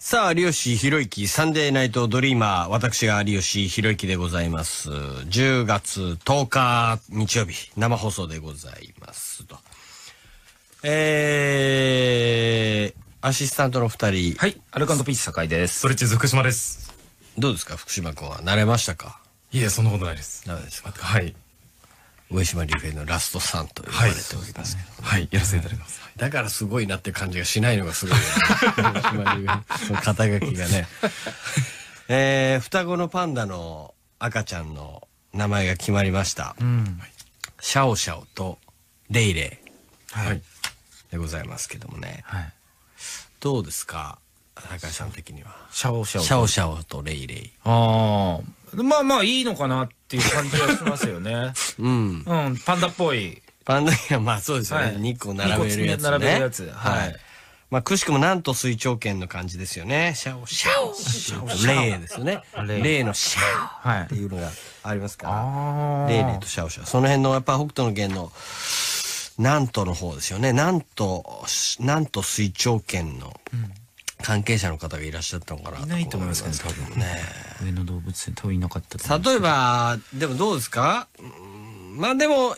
さあ、有吉弘行サンデーナイトドリーマー、私が有吉弘行でございます。10月10日日曜日、生放送でございますと。えー、アシスタントの二人、はい、アルカンドピース酒井です。ストレッチーズ福島です。どうですか、福島君は。慣れましたか？いえ、そんなことないです。ダメですか？はい。上島竜兵のラストさんと呼ばれておりますけど。はい、やらせていただきます。だからすごいなって感じがしないのがすごいよね。肩書きがね。えー、双子のパンダの赤ちゃんの名前が決まりました。うん。シャオシャオとレイレイはい。でございますけどもね。はい。どうですか？高橋さん的には。シャオシャオ。シャオシャオとレイレイ。ああ。まあまあいいのかなっていう感じはしますよね。うん。うん、パンダっぽい。パンダがまあそうですよね。はい2個並べるやつね。二個並べるやつはいまあ、くしくもなんと水長剣の感じですよね。シャオ、シャオ、シャオ、レイですよね。レイレイのシャオはいって。いうのがありますから。ああ。レイレイとシャオシャオ。その辺のやっぱ北斗の拳の、なんとの方ですよね。なんと、なんと水長剣の関係者の方がいらっしゃったのかな。いないと思いますけど多分ね。上野動物園多分いなかったと思う。例えば、でもどうですか？うんまあでも、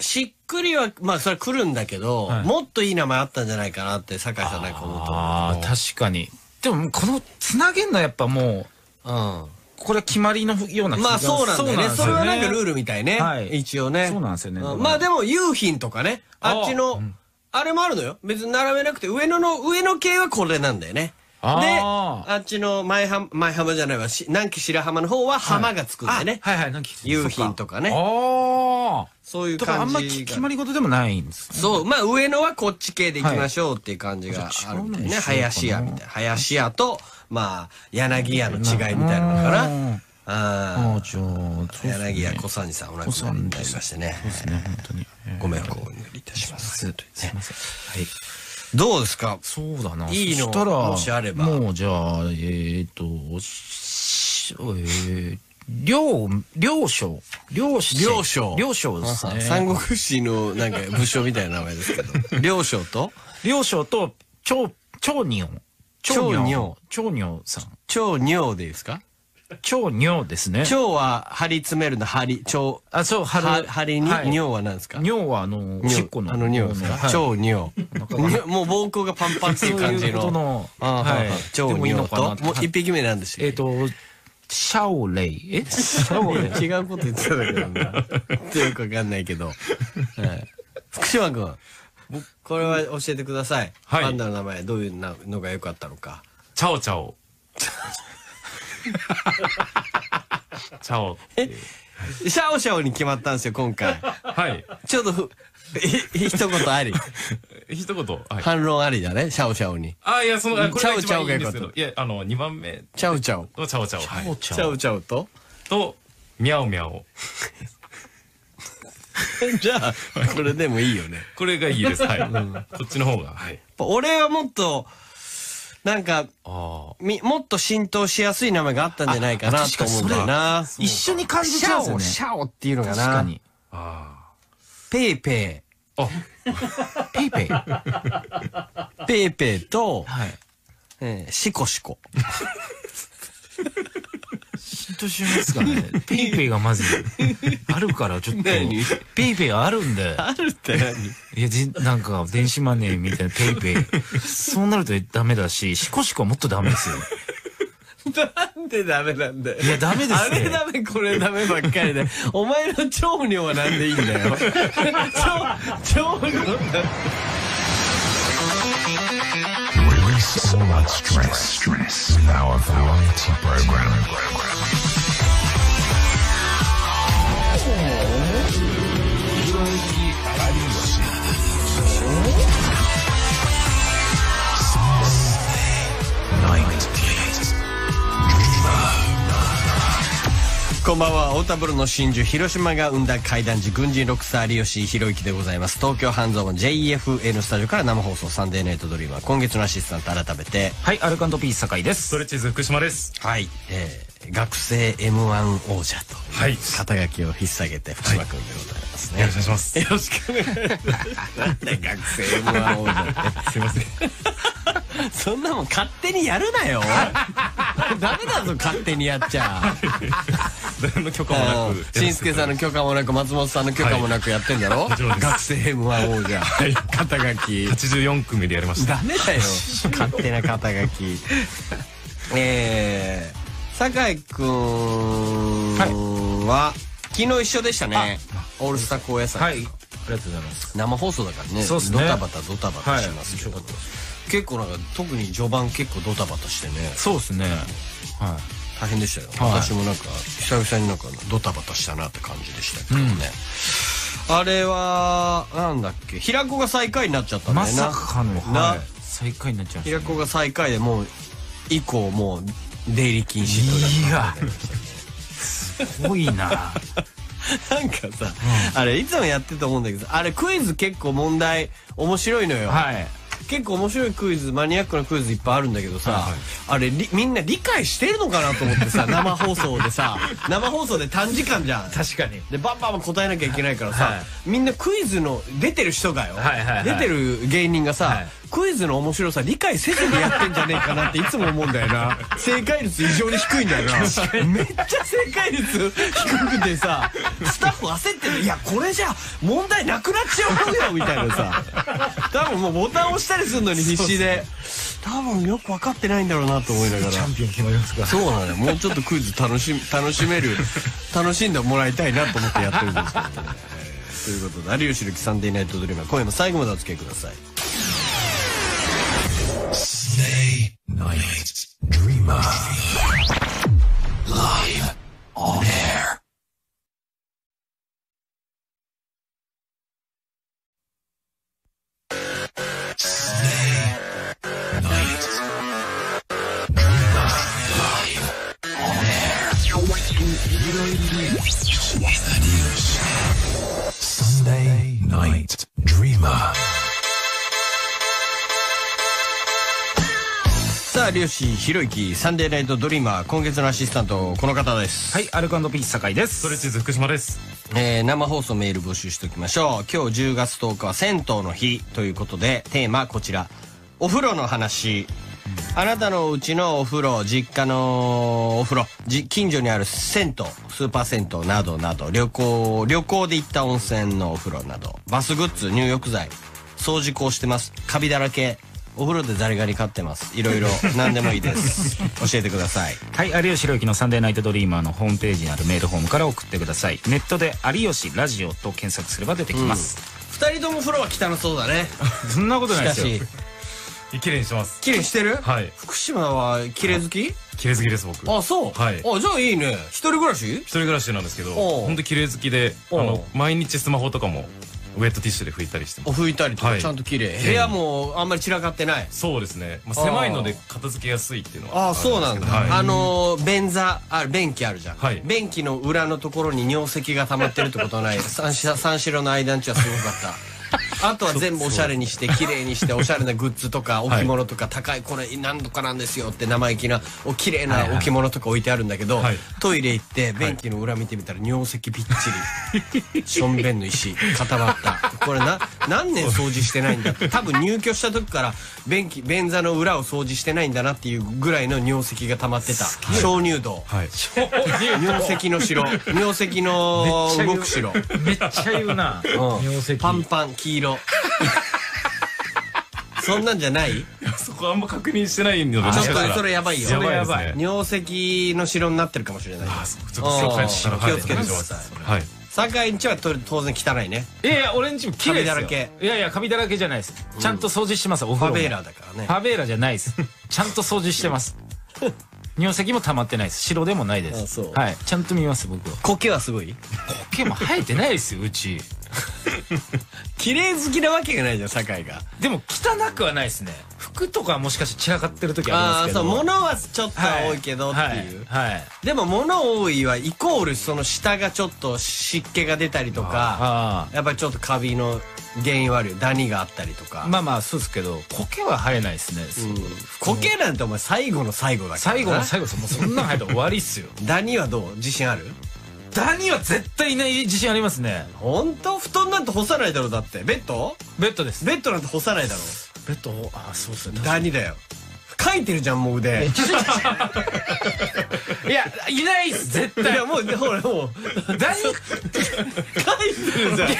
しっくりは、まあそれ来るんだけど、はいもっといい名前あったんじゃないかなって酒井さんなんか思うとああ、確かに。でも、この、つなげんのはやっぱもう、うん。これは決まりのような気がまあそうなんだよね。それはなんかルールみたいね。はい一応ね。そうなんですよねまあでも、夕品とかね。あっちの、あれもあるのよ。別に並べなくて、上野の、上野系はこれなんだよね。で、あっちの前浜、前浜じゃないわ、し南紀白浜の方は浜がつくんだよね。はいはい、なんか夕品とかねああ。そういうとかあ感じが。んまき決まり事でもないんですね。そう、まあ上野はこっち系で行きましょうっていう感じがあるみたいね。はい林家みたいな。林家と、まあ、柳家の違いみたいなのかな。うんあじゃあ、柳家小三治さんお亡くなりになりましてね。そうですね、本当に。ご迷惑をお祈りいたします。すいません。はい。どうですか？そうだな。いいのそしたら、もしあればもうじゃあ、えっ、と、しえー、両、両将。両将。両将両将ですね。三国志のなんか武将みたいな名前ですけど。両将と？両将と、長、長仁。長仁長仁さん。超尿でいいですか？長仁ですね。超は張り詰めるの張り、超、あ、そう、は春。張りに、はい尿は何ですか？尿はあの、おしっこの。あの尿ですか、はい超尿。尿 もう膀胱がパンパンっていう感じそういはい。超でもいいの尿と、もう一匹目なんでしたっけ？えっ、と、シャオレイ？え？シャオレイ。違うこと言ってたんだけどな。よくわかんないけど。はい、福島君、これは教えてください。はいパンダの名前、どういうなのが良かったのか。チャオチャオ。チャオ。シャオシャオに決まったんですよ、今回。はい。ちょっとふ、ひ一言あり。一言。はい。反論ありだね、シャオシャオに。あ、いや、その、あこれが一番いいんですけ。どいや、あの、二番目チャオチャオ。のチャオチャオ。はい。チャオチャオと？と、ミャオミャオ。じゃあ、これでもいいよね。これがいいです。はい。こっちの方が。はい。俺はもっと、なんか、あみ、もっと浸透しやすい名前があったんじゃないかなと思うんだよな。一緒に感じシャオ、ちゃうんですシ。ャオっていうのがな。確かに。あ。あペイペあ。あ、ペイペイ。はイ。ペイペイと、い。えーシコシコ。浸透しますかね。ペイペイがまず、あるからちょっと、ペ何イペイがあるんで。あるって何？いや、じなんか、電子マネーみたいなペイペイ。そうなるとダメだし、シコシコはもっとダメですよ。なんでダメなんだよ。いや、ダメですあれね。ダメ、これダメばっかりで。お前の長女はなんでいいんだよ。長、長女 Release all that stress, stress with our variety program. Night. こんばんは、太田プロの真珠、広島が生んだ怪談時、軍人ロックスター有吉弘行でございます。東京半蔵門 JFN スタジオから生放送サンデーナイトドリーマー。今月のアシスタント改めて、はい、アルカンドピース酒井ですスト。レッチーズ福島です。はい、えー、学生 M1 王者と、はい。肩書きを引っ提げて福島君でございます。ますね。よろしくお願いします。よろしくお願いします。なんで学生 M1 王者 すいません。そんなもん勝手にやるなよ。ダメだぞ勝手にやっちゃ。誰の許可もなく。しんすけさんの許可もなく松本さんの許可もなくやってんだろ、もちろんです。学生 M1 王者、肩書き。84組でやりました。ダメだよ。勝手な肩書き。えー、酒井くんは、昨日一緒でしたね。オールスター高野菜、はい。ありがとうございます。生放送だからね。そうっすね。ドタバタドタバタはいしますけど、面白かったです結構なんか特に序盤結構ドタバタしてね。そうですね。は大変でしたよ、はい。私もなんか久々になんかドタバタしたなって感じでしたけどね、あれはなんだっけ？平子が最下位になっちゃったいまんだよな。さかのなはい。最下位になっちゃいました平子が最下位でもう以降もう出入り禁止といういや。すごいな。なんかさ、あれいつもやってると思うんだけどあれクイズ結構問題面白いのよ、はい。結構面白いクイズマニアックなクイズいっぱいあるんだけどさ、はいはい。あれりみんな理解してるのかなと思ってさ 生放送でさ生放送で短時間じゃん。確かに。でバンバン答えなきゃいけないからさ、はい。みんなクイズの出てる人がよ、はいはいはい。出てる芸人がさ、はいクイズの面白さ理解せずにやってんじゃねえかなっていつも思うんだよな。正解率異常に低いんだよな。めっちゃ正解率低くてさスタッフ焦ってる。いやこれじゃ問題なくなっちゃうよみたいなさ。多分もうボタン押したりするのに必死で。多分よく分かってないんだろうなと思いながら。チャンピオン決まりますから。そうなのよ。もうちょっとクイズ楽しみ楽しめる楽しんでもらいたいなと思ってやってるんですけど。ね、えーということで「有吉のキサンデーナイトドリーマー」今夜も最後までお付き合いください Stay night dreamer. Live on air. Stay night dreamer. Live on air. Sunday night dreamer. 有吉弘之サンデーナイトドリーマー今月のアシスタントこの方です、はいアルコピース酒井です。ストレッチーズ福島です。えー生放送メール募集しておきましょう。今日10月10日は銭湯の日ということでテーマこちら。お風呂の話。あなたのうちのお風呂実家のお風呂じ近所にある銭湯スーパー銭湯などなど旅行旅行で行った温泉のお風呂などバスグッズ入浴剤掃除工してます。カビだらけお風呂でザリガニ飼ってます。いろいろ 何でもいいです。教えてください。はい有吉弘行のサンデーナイトドリーマーのホームページにあるメールフォームから送ってください。ネットで有吉ラジオと検索すれば出てきます、二人とも風呂は汚そうだね。そんなことないですよ。し綺麗にしてます。綺麗にしてる？はい。福島は綺麗好き？綺麗好きです僕。あそう。はい。あじゃあいいね。一人暮らし？一人暮らしなんですけど本当綺麗好きであの毎日スマホとかもウェットティッシュで拭いたりしてます。お拭いたりとかはい。ちゃんと綺麗。部屋もあんまり散らかってない。そうですね、まあ、狭いので片付けやすいっていうのはああそうなんだ、はい。あのー便座あ便器あるじゃん、はい。便器の裏のところに尿石が溜まってるってことはない。三四三四郎の間んちはすごかった あとは全部おしゃれにして綺麗にしておしゃれなグッズとか置物とか高いこれ何とかなんですよって生意気なお綺麗な置物とか置いてあるんだけど、はい。トイレ行って便器の裏見てみたら尿石びっちり。しょんべんの石固まった。これな何年掃除してないんだ？って多分入居した時から便器便座の裏を掃除してないんだなっていうぐらいの尿石が溜まってた。鍾乳洞。はい。尿石の城。尿石の動く城。めっちゃ言うな。うん。尿石。パンパン黄色。そんなんじゃない？そこあんま確認してないのでちょっとそれやばいよ。やばいやね尿石の城になってるかもしれない。あそうちょっと気をつけてください。はい酒井んちはと当然汚いね。いやいや俺んちも綺麗ですよ。だらけ。いやいやカビだらけじゃないです。ちゃんと掃除してますお風呂も。ファベーラだからね。ファベーラじゃないです。ちゃんと掃除してます。尿石も溜まってないです。白でもないです。はい。ちゃんと見ます僕は。苔はすごい？苔も生えてないですようち綺麗好きなわけがないじゃん酒井が。でも汚くはないですね。服とかはもしかして散らかってる時ありああそうますけど物はちょっと多いけどっていう、はい、はいでも物多いはイコールその下がちょっと湿気が出たりとかあやっぱりちょっとカビの原因はあるよ。ダニがあったりとか、あまあまあそうですけど苔は生えないですね、苔なんてお前最後の最後だからな。最後の最後もうそんなん生えたら終わりっすよ。ダニはどう？自信ある？ダニは絶対いない自信ありますね。本当布団なんて干さないだろだって。ベッド？ベッドです。ベッドなんて干さないだろ。ベッドあそうですね。ダニだよ書いてるじゃんもう腕。いいやいないっす絶対。やもうほらもう。ダニ書いてるじゃん。か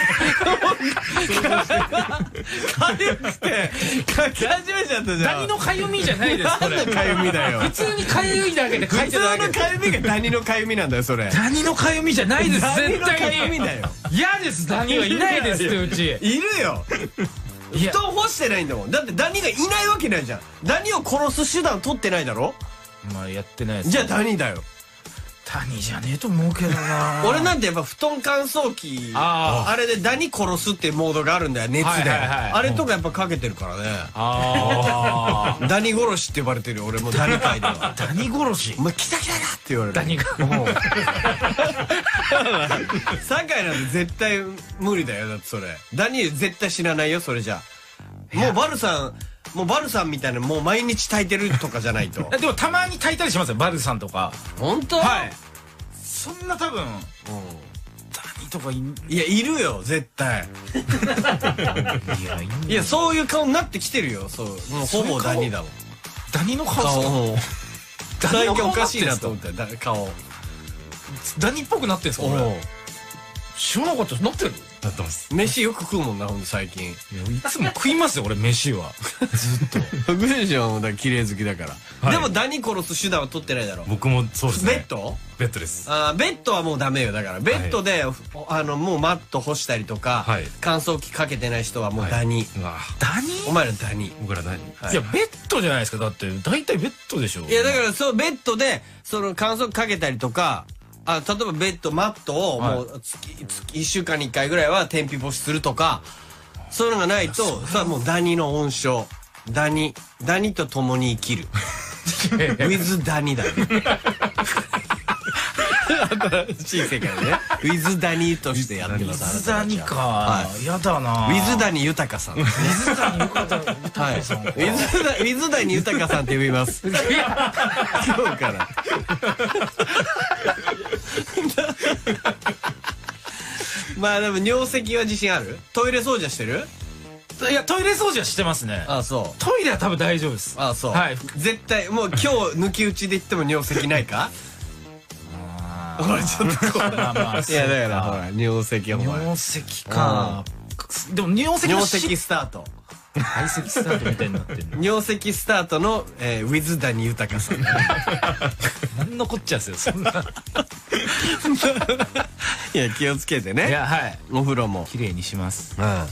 ゆくて 書き始めちゃったじゃん。ダニのかゆみじゃないですこれ。何のかゆみだよ。普通にかゆいだけで書いて普通るだけで。のかゆみがダニのかゆみなんだよそれ。ダニのかゆみじゃないです絶対嫌ですダニは。いないですってうち。いるよ布団干してないんだもん。だってダニがいないわけないじゃん。ダニを殺す手段取ってないだろ？まあやってないです。じゃあダニだよダニじゃねえと思うけどな。俺なんてやっぱ布団乾燥機ああれでダニ殺すっていうモードがあるんだよ熱で。はいはいはいあれとかやっぱかけてるからね。ああ ダニ殺しって呼ばれてるよ俺もダニ界では。ダニ殺し？お前来た来た来たって言われる。ダニが。もう。酒井なんて絶対無理だよだってそれ。ダニ絶対死なないよそれじゃ。もうバルさんもうバルさんみたいなもう毎日炊いてるとかじゃないと。でもたまに炊いたりしますよバルさんとか。本当？はい。そんな多分うダニとかいいやいるよ絶対。いやいんいやそういう顔になってきてるよそう。もうほぼダニだもん。ダニの顔顔。っすか最近おかしいなと思ってだ顔。ダニっぽくなってんすかこれ？おう知らなかったなってる？なってます。飯よく食うもんなほんと最近。いつも食いますよ俺飯は。ずっと。グレージはもうだ綺麗好きだから、はい。でもダニ殺す手段は取ってないだろ。僕もそうですね。ベッド？ベッドです。あーベッドはもうダメよだから。ベッドで、あのもうマット干したりとか、はい。乾燥機かけてない人はもうダニ、ダニ？お前らダニ？僕ら何はいい。やベッドじゃないですか。だって大体ベッドでしょ。いやだからそうベッドでその乾燥機かけたりとかあ例えばベッドマットをもう月,、月1週間に1回ぐらいは天日干しするとかそういうのがないとさもうダニの温床。ダニダニと共に生きる。ウィズダニだね。新しい世界ね。ウィズダニとしてやってます水ダニか。は。やだな。ウィズダニ豊さん。はい水ダニ豊ウさん。かィズダウィズダニ豊さんって呼びます。今日からまあでも尿石は自信ある？トイレ掃除はしてる？いやトイレ掃除はしてますね。ああそう。トイレは多分大丈夫です。ああそう、はい。絶対もう今日抜き打ちで言っても尿石ないか？ほらちょっとこう。まあまあいやだからほら尿石お前尿石か。でも尿石の尿し石スタート排斥スタートみたいになってる尿石スタートの、えー、ウィズダニ豊さん。何のこっちゃですよそんな。いや気をつけてね。やはい。お風呂も。綺麗にします。うん。はい。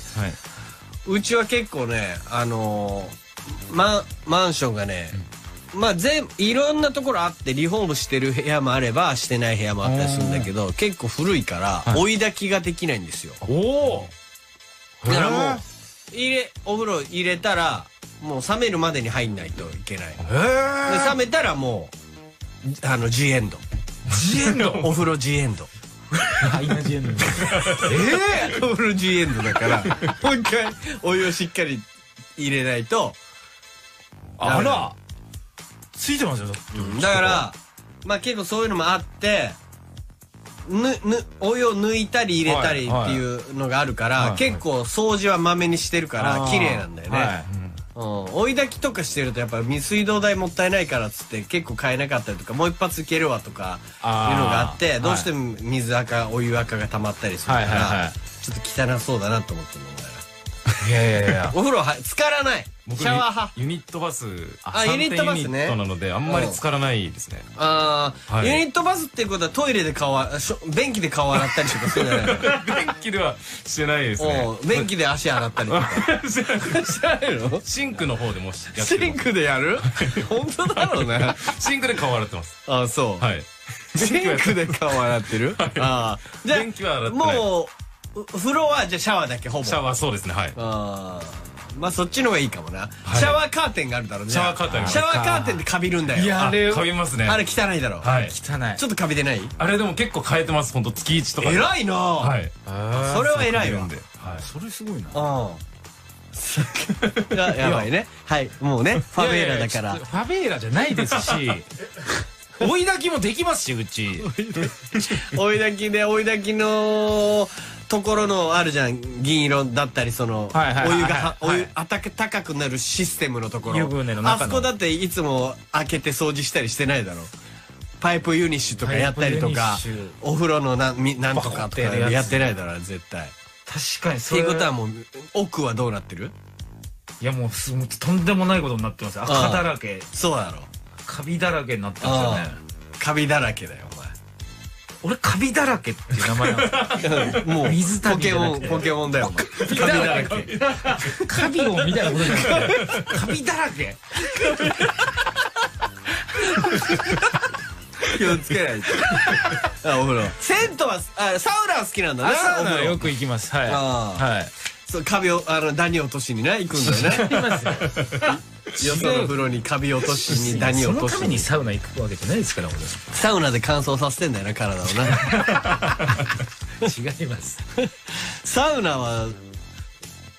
うちは結構ねあのーマンマンションがね、まあ全いろんなところあってリフォームしてる部屋もあればしてない部屋もあったりするんだけど結構古いから、追い炊きができないんですよ。おおだからもう入れお風呂入れたらもう冷めるまでに入んないといけない。でえ冷めたらもうあの G エンド。ジエンド？お風呂 G エンド。あ今ジエンド。ええお風呂 G エンドだからもう一回お湯をしっかり入れないとあら。ついてますよだからまあ結構そういうのもあってぬぬお湯を抜いたり入れたりっていうのがあるから、はいはい結構掃除はまめにしてるから綺麗なんだよね、はい。うん、追い炊きとかしてるとやっぱ水水道代もったいないからっつって結構買えなかったりとかもう一発いけるわとかいうのがあってどうしても水垢お湯垢が溜まったりするから、ちょっと汚そうだなと思ってるのお前らいやいやいや。お風呂は浸からない。シ僕ャワー派。ユニットバスあユニットバスね。3点ユニットなのであんまり浸からないですね。ああ、はい。ユニットバスっていうことはトイレで顔あしょ便器で顔洗ったりとかするんじゃない？の 便器ではしてないですね。便器で足洗ったりとか。しないの？シンクの方でもしシンクでやる？本当だろうね。シンクで顔洗ってます。ああそう、はい。シンクで顔洗ってる、ああじゃあもうう風呂はじゃあシャワーだけほぼ。シャワーそうですねはい。ああまあそっちの方がいいかもな、い。シャワーカーテンがあるだろうね。シャワーカーテンシャワーカーテンってカビるんだよ。いやあれカビますね。あれ汚いだろ、はい。汚い。ちょっとカビてない？あれでも結構変えてます本当月1とかで。偉いな。はい。それは偉いわ。んで。はい。それすごいな。うんややばいね。はい。もうねファベーラだから。いやいやちょっとファベーラじゃないですし。追い炊きもできますしうち。追い炊きで追い炊きのところのあるじゃん銀色だったりそのはいはいはいお湯がはい。お湯高くなるシステムのところ。あそこだっていつも開けて掃除したりしてないだろ。パイプユニッシュとかやったりとかお風呂のななんとかとかやってないだろ絶対。っ確かにそていれうことはもう奥はどうなってる？いやもうすとんでもないことになってます。赤だらけ。そうだろ。カビだらけになってますよね。カビだらけだよ俺カビだらけっていう名前なのお前もう水ポケモンポケモンだよ カビだらけ。カビをみたいなことじゃなくてカビだらけ。気をつけ。ないとあお風呂。銭湯はあサウナは好きなんだねサウナよく行きます。はい。はい。そうカビをあのダニ落としにね行くんだよね。行きますよよその風呂にカビ落としにダニそ落としに。のためにサウナ行くわけじゃないですからサウナで乾燥させてんだよな体をな。俺 違います。サウナは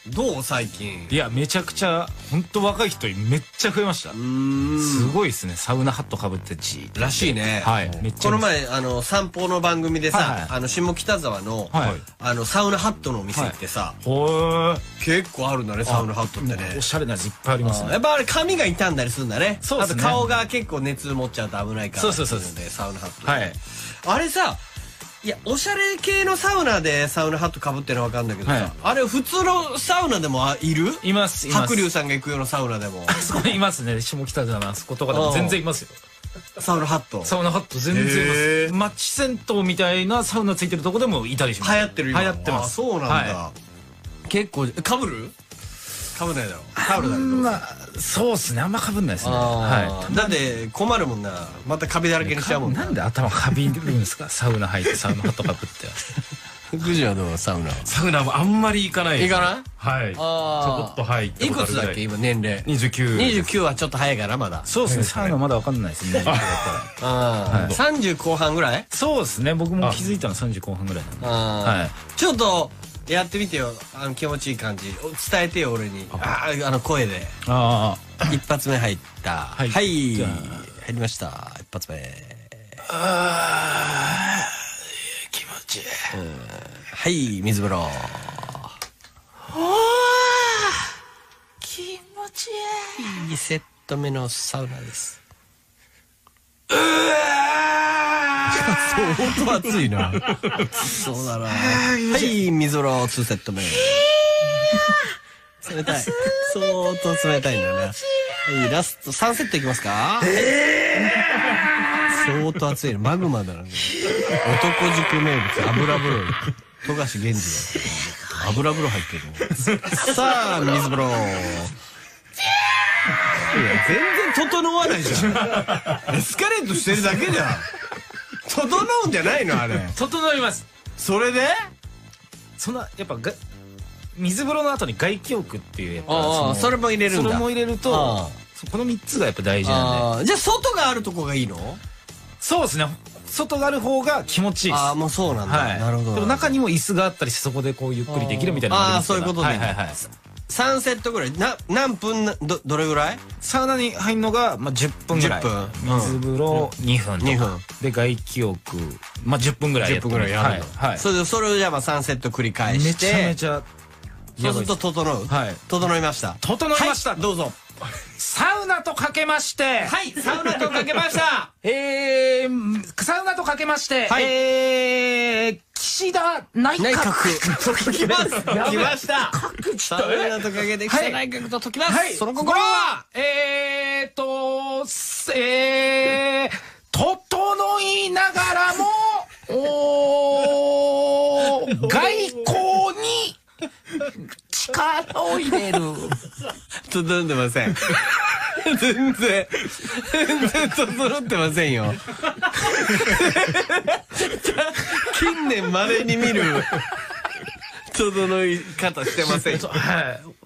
どう最近？いやめちゃくちゃ本当若い人めっちゃ増えました。すごいですね。サウナハットかぶってちらしいね。はい。この前あの散歩の番組でさはいはい。あの下北沢のはい。あのサウナハットのお店行ってさほー。結構あるんだねサウナハットってね。おしゃれなやついっぱいありますね。やっぱあれ髪が傷んだりするんだね。そうっすね。あと顔が結構熱持っちゃうと危ないからそうそうそうっていのでサウナハットはい。あれさいやおしゃれ系のサウナでサウナハットかぶってるのは分かんないけどさ、はい。あれ普通のサウナでもあいる？いますいます。白龍さんが行くようなサウナでも。あ そこにいますね。下北沢のあそことかでも全然いますよ。サウナハット。サウナハット全然いへーますマッチ銭湯みたいなサウナついてるとこでもいたりします流行ってる今。流行ってます。あそうなんだ、は結構かぶる？かぶんないだろ。かぶるだろまあそうですね。あんまかぶんないですね。は、はい。だって困るもんなまたカビだらけにしちゃうもんなんで頭かびるんですか？サウナ入ってサウナハットかぶって。福士はどうサウナ。サウナもあんまり行かない行かない？はい。ちょこっとはい行ったいくつだっけ？今年齢。29 29はちょっと早いかなまだ。そうですね。サウナまだわかんないですね。ああ、30後半ぐらい？そうですね。僕も気づいたの30後半ぐらいなんで。あはい。あちょっとやってみてよ。あの気持ちいい感じ。お伝えてよ俺に。あ。ああの声で。あ一発目入った。はい。はい。入りました。一発目。あ気持ちいい。はい水風呂。気持ちいい。2セット目のサウナです相当暑いな。そうだな。はい水風呂2セット目。冷たい。相当冷たいんだなはいラスト3セットいきますか？相当暑いな。マグマだな。男塾名物油風呂富樫源氏だ油風呂入ってるさあ水風呂いや全然整わないじゃん。エスカレートしてるだけじゃん整うんじゃないのあれ。整います。それで？そのやっぱが水風呂の後に外気浴っていうやっぱああのそれも入れるんだ。それも入れるあとこの3つがやっぱ大事なんで。じゃあ外があるとこがいいの？そうですね。外がある方が気持ちいいです。ああもうそうなんだ、はい。なるほど。でも中にも椅子があったりしてそこでこうゆっくりできるみたいなああーそういうことね。はいはいはい3セットぐらいな何分などどれぐらい？サウナに入るのが、まあ、10分ぐらい。10分。うん水風呂2分とか、2分。で外気浴、まあ、10分ぐらい10分ぐらいやるの、はい、はい。それでそれをじゃあまあ3セット繰り返めして。ちゃめちゃそうすると整う？はい整いました？整いました。はい。どうぞ。サウナとかけまして。はい。サウナとかけました。えー、サウナとかけまして、はい。えー、岸田内閣内閣きます。来ました。閣サウナと。かけて岸田内閣と解きます、はい、その心は？えーと、すえー、整いながらも、おー 外交に力を入れる。整ってません全然全然整ってませんよ近年まれに見る整い方してませんよはい。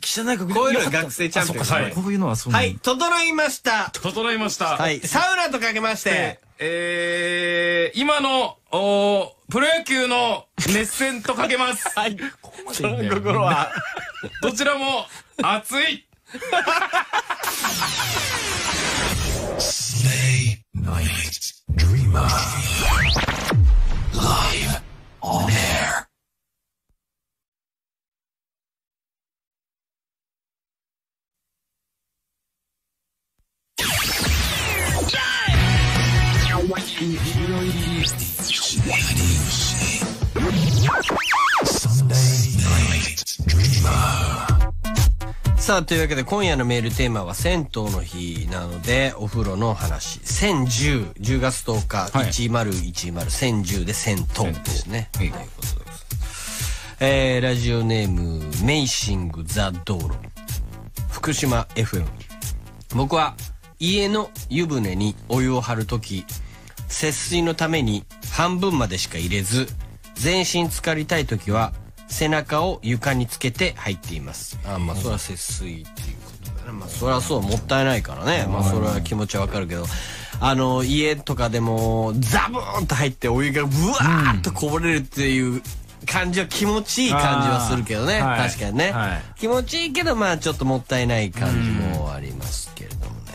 記者内閣こういうの学生チャンピオン。はい、こういうのはそうはい、整いました。整いました。はい。サウナとかけまして、えー、今の、おプロ野球の熱戦とかけます。はい。ここまでいいの心は。どちらも、熱い。Slay Night Dreamer Live On Air さあというわけで今夜のメールテーマは銭湯の日なのでお風呂の話。1010 10月10日、はい1010 1010で銭湯ですね、はい。ということです。えー、ラジオネームメイシングザ道路。福島 FM 僕は家の湯船にお湯を張るとき節水のために半分までしか入れず全身浸かりたいときは背中を床につけて入っています。あまあそれは節水っていうことだね。まあそれはそうもったいないからね。まあそれは気持ちはわかるけど。あの家とかでもザブーンと入ってお湯がブワーッとこぼれるっていう感じは気持ちいい感じはするけどね。確かにね、はい。気持ちいいけどまあちょっともったいない感じもありますけれどもね。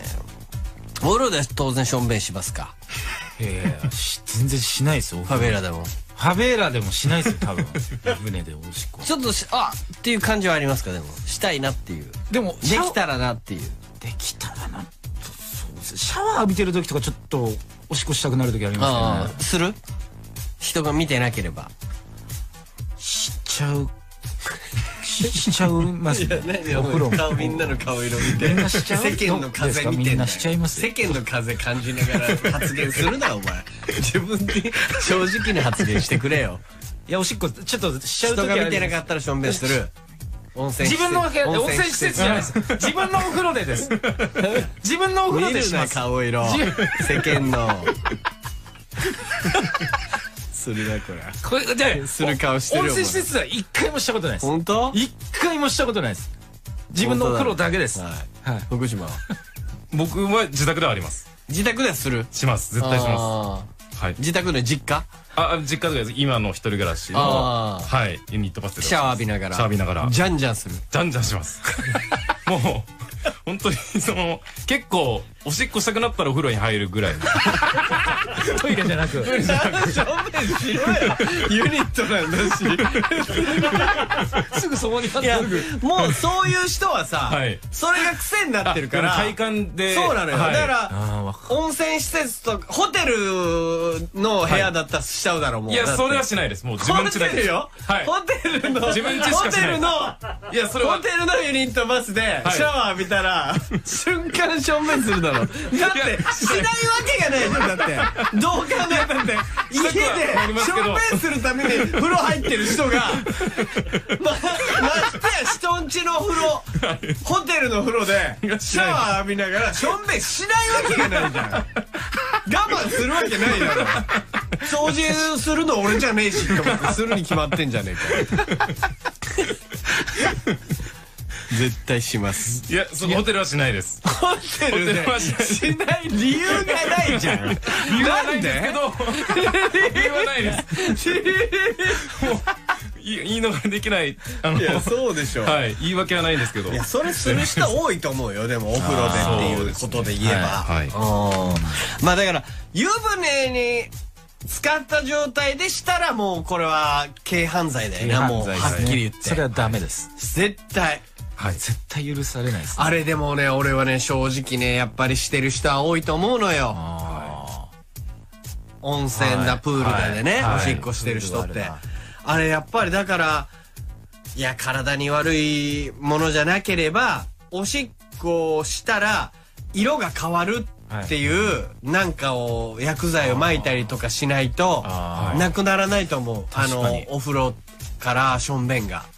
お風呂で当然しょんべんしますかええし全然しないですよファベーラでも。ファベーラでもしないですよ多分。船でおしっこちょっとしあっていう感じはありますかでも。したいなっていう。でもできたらなっていう。できたらな。そうですシャワー浴びてる時とかちょっとおしっこしたくなる時ありますあよね。あする？人が見てなければ。しちゃうししちゃいますね。お風呂も。顔みんなの顔色見て。みんなしちゃう？世間の風見て。んだよみんなしちゃいます？世間の風感じながら発言するなお前。自分で正直に発言してくれよ。いやおしっこちょっとしちゃう人が見てなかったらしょんべんする。温泉自分の部屋で温泉施設。じゃないすです。自分のお風呂でです。自分のお風呂でします。顔色。世間の するなこれ。これでする顔してるよ温泉施設では一回もしたことないです。本当？一回もしたことないです。自分のお風呂だけです。はい。はい。福島は？僕は自宅ではあります。自宅でする？します。絶対しまますはい。自宅の実家？あ実家とか今の一人暮らし。のはい。ユニットバスでシャワー浴びながら。シャワー浴びながら。じゃんじゃんする。じゃんじゃんします。もう本当にその結構おしっこしたくなったらお風呂に入るぐらい トイレじゃなく。正面しろよ。ユニットなんだし。すぐそこにいやもうそういう人はさ、はい。それが癖になってるから体感でそうなのよ、はい。だから温泉施設とかホテルの部屋だったらしちゃうだろうもう。いやそれはしないです。もう自ホ分家だけ。テルよ、はい。ホテルの自分家しかしない。ホテルのいやそれは。ホテルのユニットバスではい。シャワー浴びたら、瞬間正面するだろだってしないわけがないじゃんだって。どう考えたって家でしたくはなりまするために風呂入ってる人がまましてや人んちの風呂ホテルの風呂でシャワー浴びながら正面しないわけがないじゃん。我慢するわけないだろ。掃除するの俺じゃねえしと思ってするに決まってんじゃねえか絶対します。いやそのホテルはしないです。ホテルはしない。理由がないじゃん。理由はないんですけど。理由はないです。もう言い言い逃れできない。あのいやそうでしょはい言い訳はないんですけど。いやそれする人多いと思うよ。でもお風呂でっていうことで言えば。まあだから湯船に使った状態でしたらもうこれは軽犯罪だよな。もうはっきり言って。それはダメです。絶対はい。絶対許されないですあれでもね俺はね正直ねやっぱりしてる人は多いと思うのよ。あ温泉だ、はい。プールだでね、はい。おしっこしてる人って。あれやっぱりだからいや体に悪いものじゃなければおしっこをしたら色が変わるっていう、なんかを薬剤を撒いたりとかしないとなくならないと思う。あのお風呂からしょんべんが。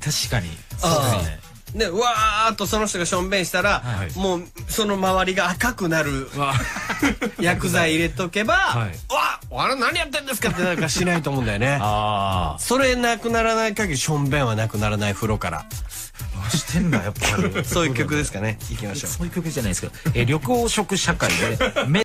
ー確かに。そうですね。でわーっとその人がしょんべんしたら、はい。もうその周りが赤くなるわ 薬剤入れとけば、はい。わあれ何やってんですかってなんかしないと思うんだよね。あそれなくならない限りしょんべんはなくならない風呂から。あしてんだやっぱり。そういう曲ですかね。行きましょう。そういう曲じゃないですけど、えー緑黄色社会でめ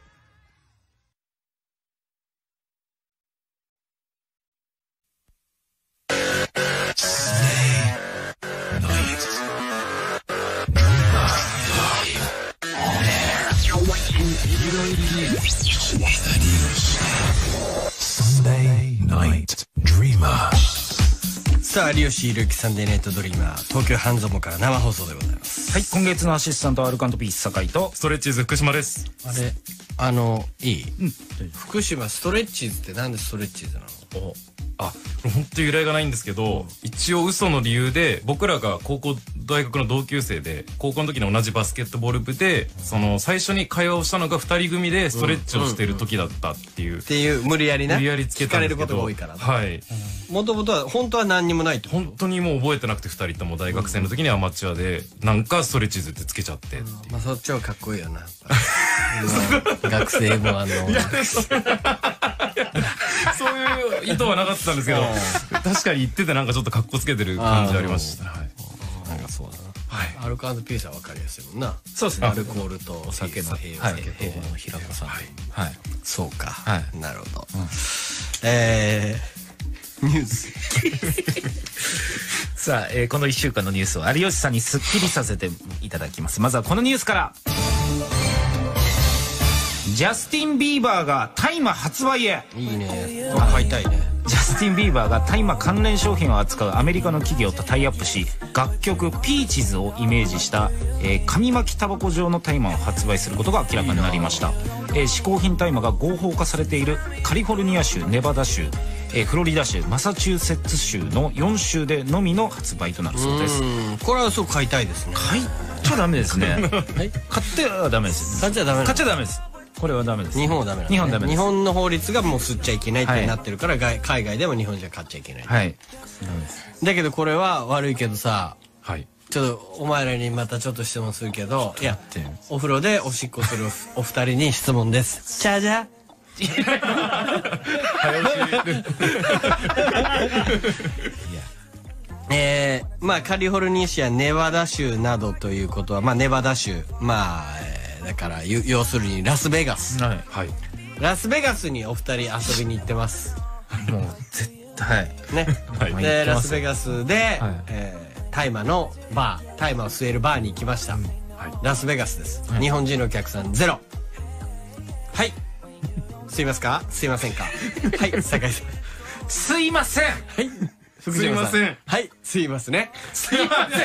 吉弘樹サンデーナイトドリーマー、東京半蔵から生放送でございます。はい今月のアシスタントアルカントピース酒井と。ストレッチーズ福島です。あれ。あのいい、福島ストレッチーズってなんでストレッチーズなの？あ本当由来がないんですけど、一応嘘の理由で僕らが高校大学の同級生で高校の時に同じバスケットボール部でその最初に会話をしたのが2人組でストレッチをしてる時だったっていう、っていう無理やりな無理やりつけ聞かれるこたんですけどとが多いから。はい。もともとは本当は何にもないって本当にもう覚えてなくて2人とも。大学生の時にアマチュアでなんかストレッチーズってつけちゃって、まあそっちはかっこいいよな。学生もあのそう意図はなかったんですけど確かに言っててなんかちょっと格好つけてる感じありましたね。はいなん。かそうだなはい。アルコピースは分かりやすいもんな。そうですね。アルコールとお酒の平はい。酒と平和の平子さん。はい。そうか、はい。なるほど、えー、ニュース。さあ、えーこの1週間のニュースを有吉さんにスッキリさせていただきます。まずはこのニュースからジャスティン・ビーバーが大麻発売へ。いいね。これ買いたいね。ジャスティン・ビーバーが大麻関連商品を扱うアメリカの企業とタイアップし楽曲「ピーチズ」をイメージした、えー紙巻きタバコ状の大麻を発売することが明らかになりました。えー嗜好品大麻が合法化されているカリフォルニア州ネバダ州、えーフロリダ州マサチューセッツ州の4州でのみの発売となるそうです。うん。これはすごく買いたいですね。買っちゃダメですね。はい。買ってはダメです。買っちゃダメ買っちゃダメですこれはダメです。日本はダメなの、日本ダメです。日本の法律がもう吸っちゃいけないっはいてなってるから、外海外でも日本じゃ買っちゃいけない、はい。だけどこれは悪いけどさはい。ちょっとお前らにまたちょっと質問するけどいやお風呂でおしっこするおお二人に質問です。チャージャーえー、まあカリフォルニア州やネバダ州などとい。うことはまあネバダ州まあ、えーだからゆ要するにラスベガス。はい。はい。ラスベガスにお二人遊びに行ってます。もう絶対。ね、はい。でラスベガスで、はい。えー大麻のバー大麻を吸えるバーに行きました、はい。ラスベガスです、日本人のお客さんゼロ。はい。吸いますか？吸いませんか？はい。酒井さん。すいません。はい。福すいません。はい。吸いますね。すいませ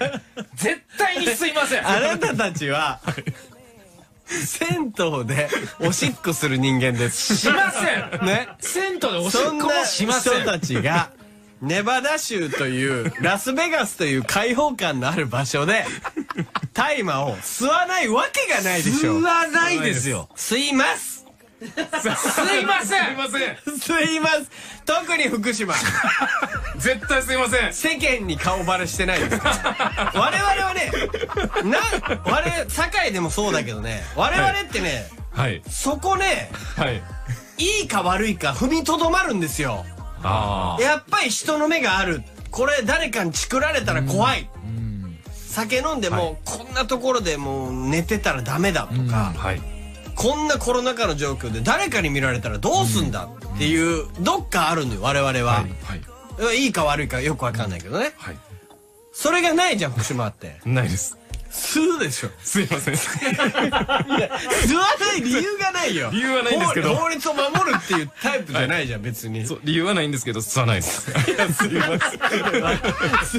ん。絶対にすいません。あなたたちは銭湯でおしっこする人間です。しません。ね。銭湯でおしっこもそんなしません。人たちがネバダ州というラスベガスという開放感のある場所で大麻を吸わないわけがないでしょ吸わないですよ。吸いますすいませすいんません。吸います特に福島。絶対すいません。世間に顔バレしてないです我々はねな我々堺でもそうだけどね我々ってね、はい。そこねはい。いいか悪いか踏みとどまるんですよ。あやっぱり人の目がある。これ誰かにチクられたら怖い、酒飲んでも、こんなところでもう寝てたらダメだとか、あはいこんなコロナ禍の状況で誰かに見られたらどうすんだっていう、どっかあるのよ我々は、はい。い、いか悪いかよくわかんないけどね、はい。それがないじゃん福島って。ないです吸うでしょ。すいません。吸わない理由がないよ。理由はないんですけど。法法律を守るっていうタイプじゃないじゃん、別に。そう理由はないんですけど吸わないです。すいません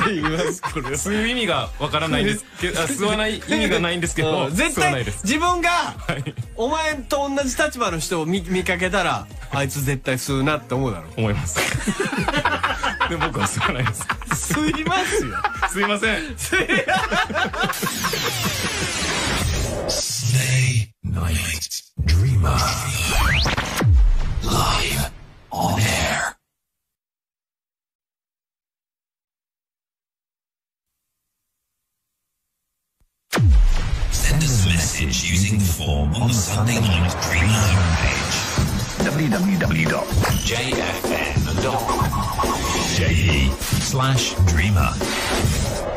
吸います。これ吸う意味がわからないんです。けどあ吸わない意味がないんですけどうん。絶対自分がはい。お前と同じ立場の人を見見かけたらあいつ絶対吸うなって思うだろ。思いますで僕は吸わないです吸いますよすいません Stay Night Dreamer. Live on air. Send www.jfn.je slash dreamer.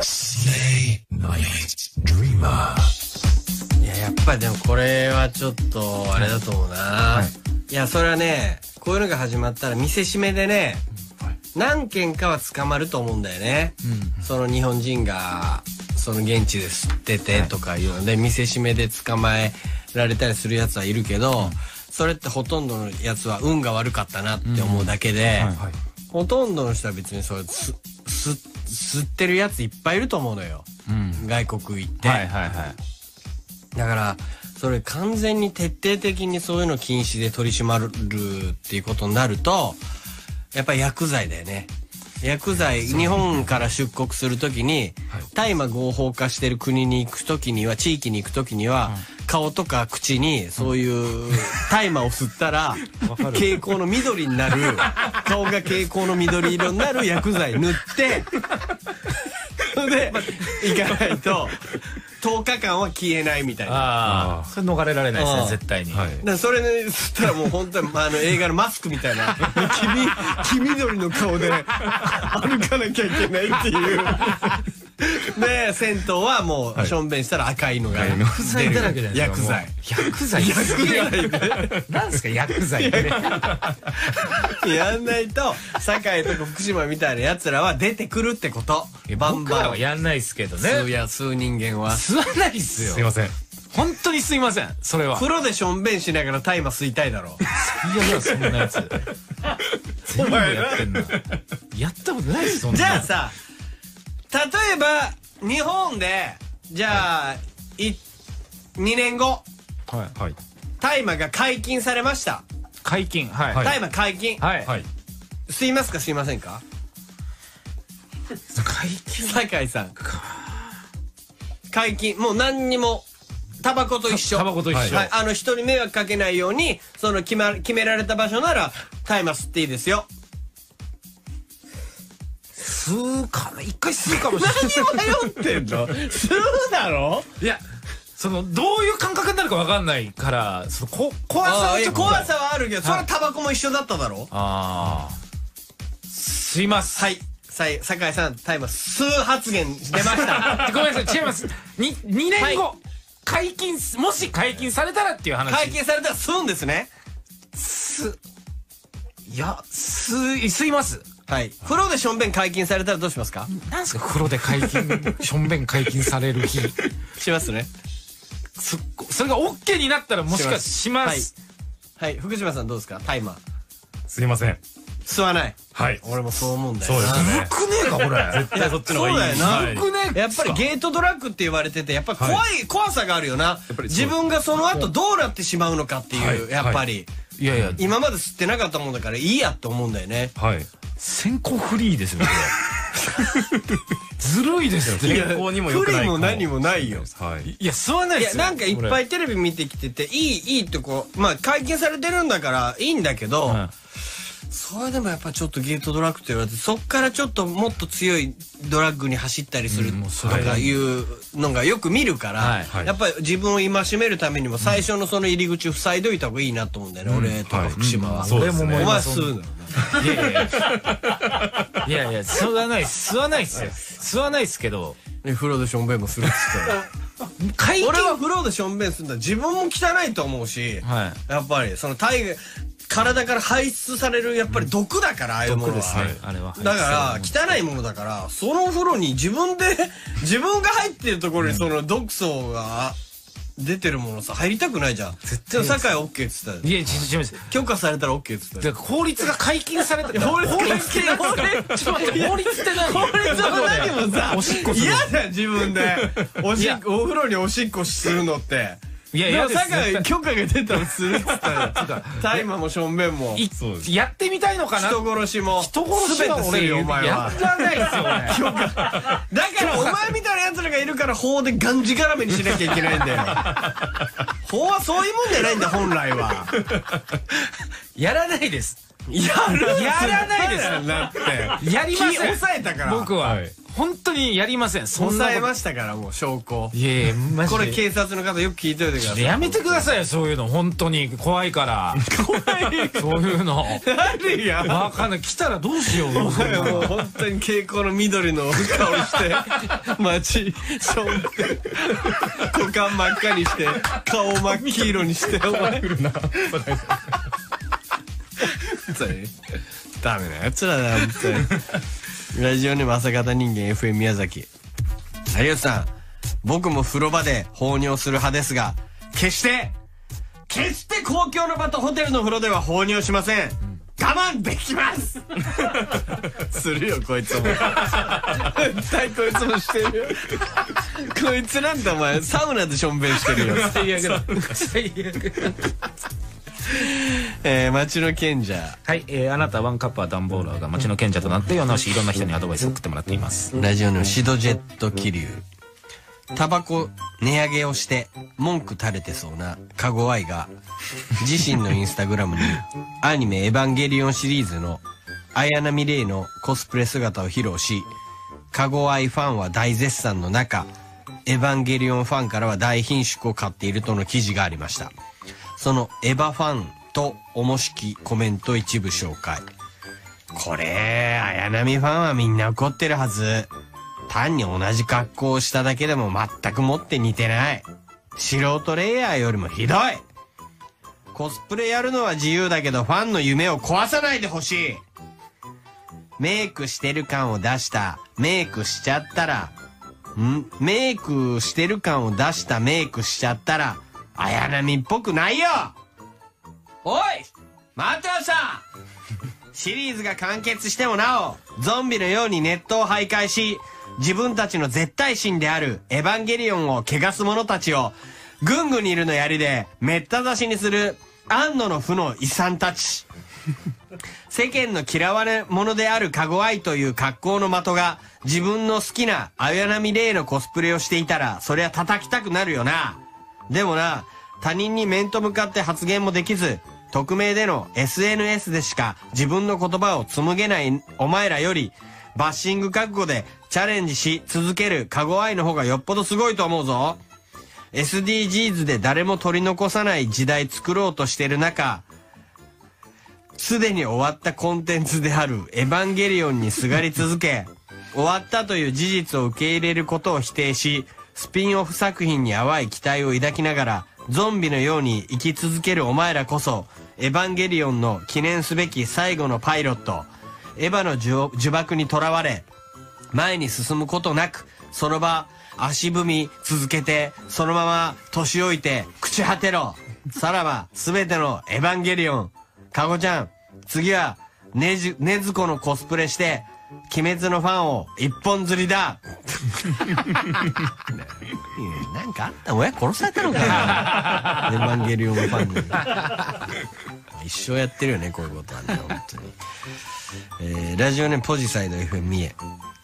Stay Night Dreamer. いややっぱりでもこれはちょっとあれだと思うな、い、やそれはねこういうのが始まったら見せしめでね、何件かは捕まると思うんだよね、その日本人がその現地で吸っててとかいうので、見せしめで捕まえられたりするやつはいるけど、それってほとんどのやつは運が悪かったなって思うだけで、ほとんどの人は別にそうすす吸ってるやついっぱいいると思うのよ、外国行って。はいはいはい。だからそれ完全に徹底的にそういうの禁止で取り締まるっていうことになるとやっぱり薬剤だよね。薬剤日本から出国するときに大麻合法化してる国に行くときには地域に行くときには、顔とか口にそういう大麻を吸ったら蛍光の緑になる 顔が蛍光の緑色になる薬剤塗ってそれで行かないと10日間は消えないみたいな。ああそれ逃れられないですね絶対に。はい。それね吸ったらもう本当にまああの映画のマスクみたいな 黄黄緑の顔で歩かなきゃいけないっていう で銭湯はもうしょんべんしたら赤いのが出る。薬剤だらけじゃないですか薬剤。薬剤薬剤なんですか薬剤って。やんないと堺とか福島みたいなやつらは出てくるってこと。バンバン。はやんないですけどね。吸うや吸う人間は。吸わないっすよ。すいません。本当にすいません。それは。風呂でしょんべんしながら大麻吸いたいだろ。いやいやそんなやつ。全部やってんの。やったことないですそんな。じゃあさ例えば日本でじゃあい2年後。はいはい。大麻が解禁されました。解禁はい。はい。大麻解禁。はい。はい。吸いますか？吸いませんか？解禁？酒井さん。解禁。もう何にもタバコと一緒。タバコと一緒。はい、あの人に迷惑かけないようにその決,、ま、決められた場所なら大麻吸っていいですよ吸うかな一回吸うかもしれない。何迷ってんの？吸うだろ？いやそのどういう感覚になるかわかんないからそのこ怖さは怖さはあるけどそれはタバコも一緒だっただろ？ああ吸いますはい。さい酒井さん大麻吸う発言出ました。ごめんなさい違います。に2年後、解禁すもし解禁されたらっていう話。解禁されたら吸うんですね。すいや吸い吸いますはい。風呂でしょんべん解禁されたらどうしますか？なんですか？風呂で解禁？しょんべん解禁される日。しますね。すっごそれが OK になったらもしかします。はい。福島さんどうですか？大麻すいません。吸わない。はい。俺もそう思うんだよそうなですね。くねえかこれ。絶対そっちの方がいい。そうだよな。はい。くねえやっぱりゲートドラッグって言われててやっぱり怖い、怖さがあるよな。自分がその後どうなってしまうのかっていう、はい。やっぱり、いやいや。今まで吸ってなかったもんだからいいやって思うんだよね。はい。先行フリーですよこれ。ずるいですよ。健康にも良くないか不利も何もないよはい。いや吸わないいですよ。やなんかいっぱいテレビ見てきてていいいいってこうまあ解禁されてるんだからいいんだけど、うんそれでもやっぱちょっとゲートドラッグって言われてそっからちょっともっと強いドラッグに走ったりするとかいうのがよく見るから、はい。はい。やっぱり自分を戒めるためにも最初のその入り口を塞いどいた方がいいなと思うんだよね、俺とか福島は、はいそうですね。お前吸うのよ。いやいやいや。いや吸わない吸わないっすよ。吸わないっすけど。ね風呂でしょんべんもするっつったら解禁？俺は風呂でしょんべんするんだ。自分も汚いと思うし、はい。やっぱりその体体から排出されるやっぱり毒だから、ああいうものは、ですね。あれは。だから汚いものだからその風呂に自分で 自分が入ってるところにその毒素が出てるものさ入りたくないじゃん。絶対。酒井 OK っつったよ。いや違う違う違う許可されたら OK っつった法律が解禁された。法律法律って何ですかちょっと待って法律って何？法律は何もさおしっこする嫌だよ自分で。おしっこお風呂におしっこするのっていやでも嫌です。酒井許可が出たらするっつったよ大麻もしょんべんも。やってみたいのかな。人殺しも。人殺しは俺お前やはらないですよねだからお前みたいな奴らがいるから法でがんじがらめにしなきゃいけないんだよ。法はそういうもんじゃないんだ本来は。やらないです。やるやらないです。だって。やりません。気抑えたから。僕は。はい本当にやりません。そんな抑えましたからもう証拠。いやいやマジで。これ警察の方よく聞いておいてくださいやめてくださいよそういうの。本当に怖いから。怖いそういうの。何がわかんない。来たらどうしよう。もう本当に蛍光の緑の顔して街しょんで股間真っ赤にして顔真っ黄色にしてお前。ダメなやつらだよ本当にラジオネーム朝方人間 FM 宮崎。有吉さん僕も風呂場で放尿する派ですが決して決して公共の場とホテルの風呂では放尿しません。慢できます。するよこいつも。絶対こいつもしてるよ。こいつなんてお前。サウナでしょんべんしてるよ。最悪だ。最悪えー、町の賢者。はい、えー、あなたワンカップは段ボーラーが街の賢者となって世直しいろんな人にアドバイスを送ってもらっています。ラジオのシドジェット気流タバコ値上げをして文句垂れてそうなカゴアイが自身のインスタグラムにアニメ「エヴァンゲリオン」シリーズの綾波レイのコスプレ姿を披露しカゴアイファンは大絶賛の中エヴァンゲリオンファンからは大品種を買っているとの記事がありました。そのエヴァファンとおもしきコメント一部紹介。これ綾波ファンはみんな怒ってるはず。単に同じ格好をしただけでも全くもって似てない。素人レイヤーよりもひどい。コスプレやるのは自由だけどファンの夢を壊さないでほしい。メイクしてる感を出した、メイクしちゃったら、ん？メイクしてる感を出した。メイクしちゃったら、綾波っぽくないよ。おい待ってましたシリーズが完結してもなお、ゾンビのようにネットを徘徊し、自分たちの絶対心であるエヴァンゲリオンを汚す者たちを、ぐんぐにいるの槍でめった刺しにする安野の負の遺産たち。世間の嫌われ者であるカゴアイという格好の的が自分の好きな綾波レイのコスプレをしていたらそりゃ叩きたくなるよな。でもな、他人に面と向かって発言もできず、匿名での SNS でしか自分の言葉を紡げないお前らより、バッシング覚悟でチャレンジし続けるカゴアイの方がよっぽどすごいと思うぞ。SDGs で誰も取り残さない時代作ろうとしてる中、すでに終わったコンテンツであるエヴァンゲリオンにすがり続け、終わったという事実を受け入れることを否定し、スピンオフ作品に淡い期待を抱きながら、ゾンビのように生き続けるお前らこそ、エヴァンゲリオンの記念すべき最後のパイロット、エヴァの呪縛に囚われ、前に進むことなく、その場、足踏み続けて、そのまま年老いて、朽ち果てろ。さらば、すべてのエヴァンゲリオン。かごちゃん、次は、ねじ、ねずこのコスプレして、鬼滅のファンを一本釣りだなんかあった？親殺されたのかなエヴァンゲリオンファンに。一生やってるよね、こういうことはね、本当に。えーラジオネームポジサイド FM 三重。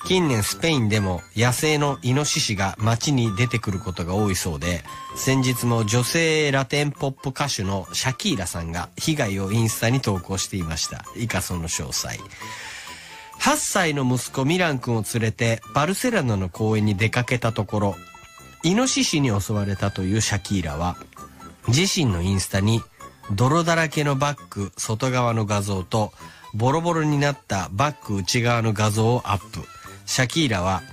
近年スペインでも野生のイノシシが街に出てくることが多いそうで、先日も女性ラテンポップ歌手のシャキーラさんが被害をインスタに投稿していました。以下その詳細。8歳の息子ミラン君を連れてバルセロナの公園に出かけたところ、イノシシに襲われたというシャキーラは、自身のインスタに泥だらけのバッグ外側の画像とボロボロになったバッグ内側の画像をアップ。シャキーラは、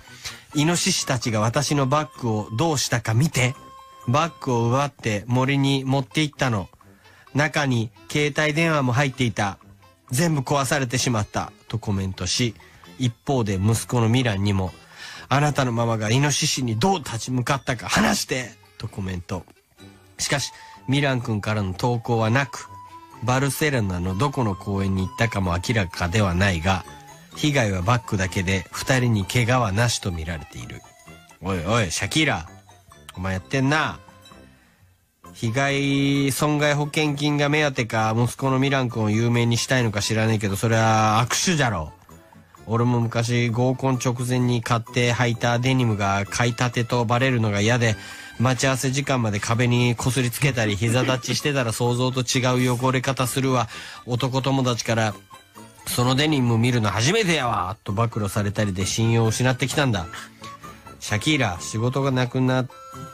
イノシシたちが私のバッグをどうしたか見て。バッグを奪って森に持って行ったの。中に携帯電話も入っていた。全部壊されてしまった。とコメントし、一方で息子のミランにも、あなたのママがイノシシにどう立ち向かったか話してとコメント。しかし、ミラン君からの投稿はなく、バルセロナのどこの公園に行ったかも明らかではないが、被害はバッグだけで二人に怪我はなしと見られている。おいおい、シャキーラ。お前やってんな。被害損害保険金が目当てか、息子のミラン君を有名にしたいのか知らないけど、それは握手じゃろ。俺も昔合コン直前に買って履いたデニムが買いたてとバレるのが嫌で、待ち合わせ時間まで壁にこすりつけたり膝立ちしてたら想像と違う汚れ方するわ。男友達から、そのデニム見るの初めてやわと暴露されたりで信用を失ってきたんだ。シャキーラ、仕事がなくなっ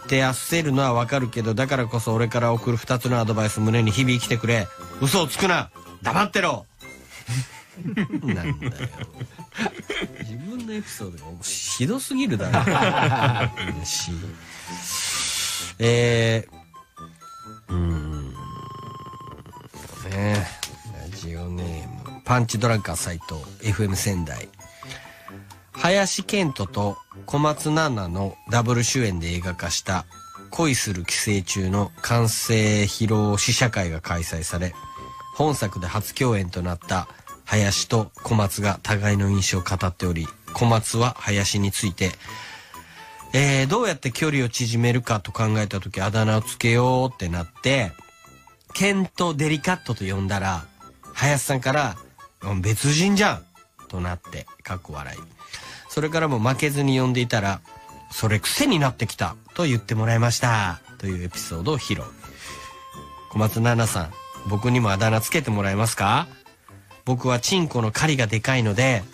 て焦るのはわかるけど、だからこそ俺から送る二つのアドバイス胸に日々生きてくれ。嘘をつくな黙ってろなんだよ。自分のエピソードがひどすぎるだろ。しえー、うーん。ねラジオネーム、パンチドラッカー斎藤、FM 仙台。林遣都と小松菜奈のダブル主演で映画化した恋する寄生虫の完成披露試写会が開催され、本作で初共演となった林と小松が互いの印象を語っており小松は林についてえーどうやって距離を縮めるかと考えた時あだ名をつけようってなってケント・デリカットと呼んだら林さんから「別人じゃん!」となってかっこ笑いそれからも負けずに呼んでいたら「それ癖になってきた」と言ってもらいました。というエピソードを披露。小松菜奈さん僕にもあだ名つけてもらえますか？僕はチンコの狩りがでかいので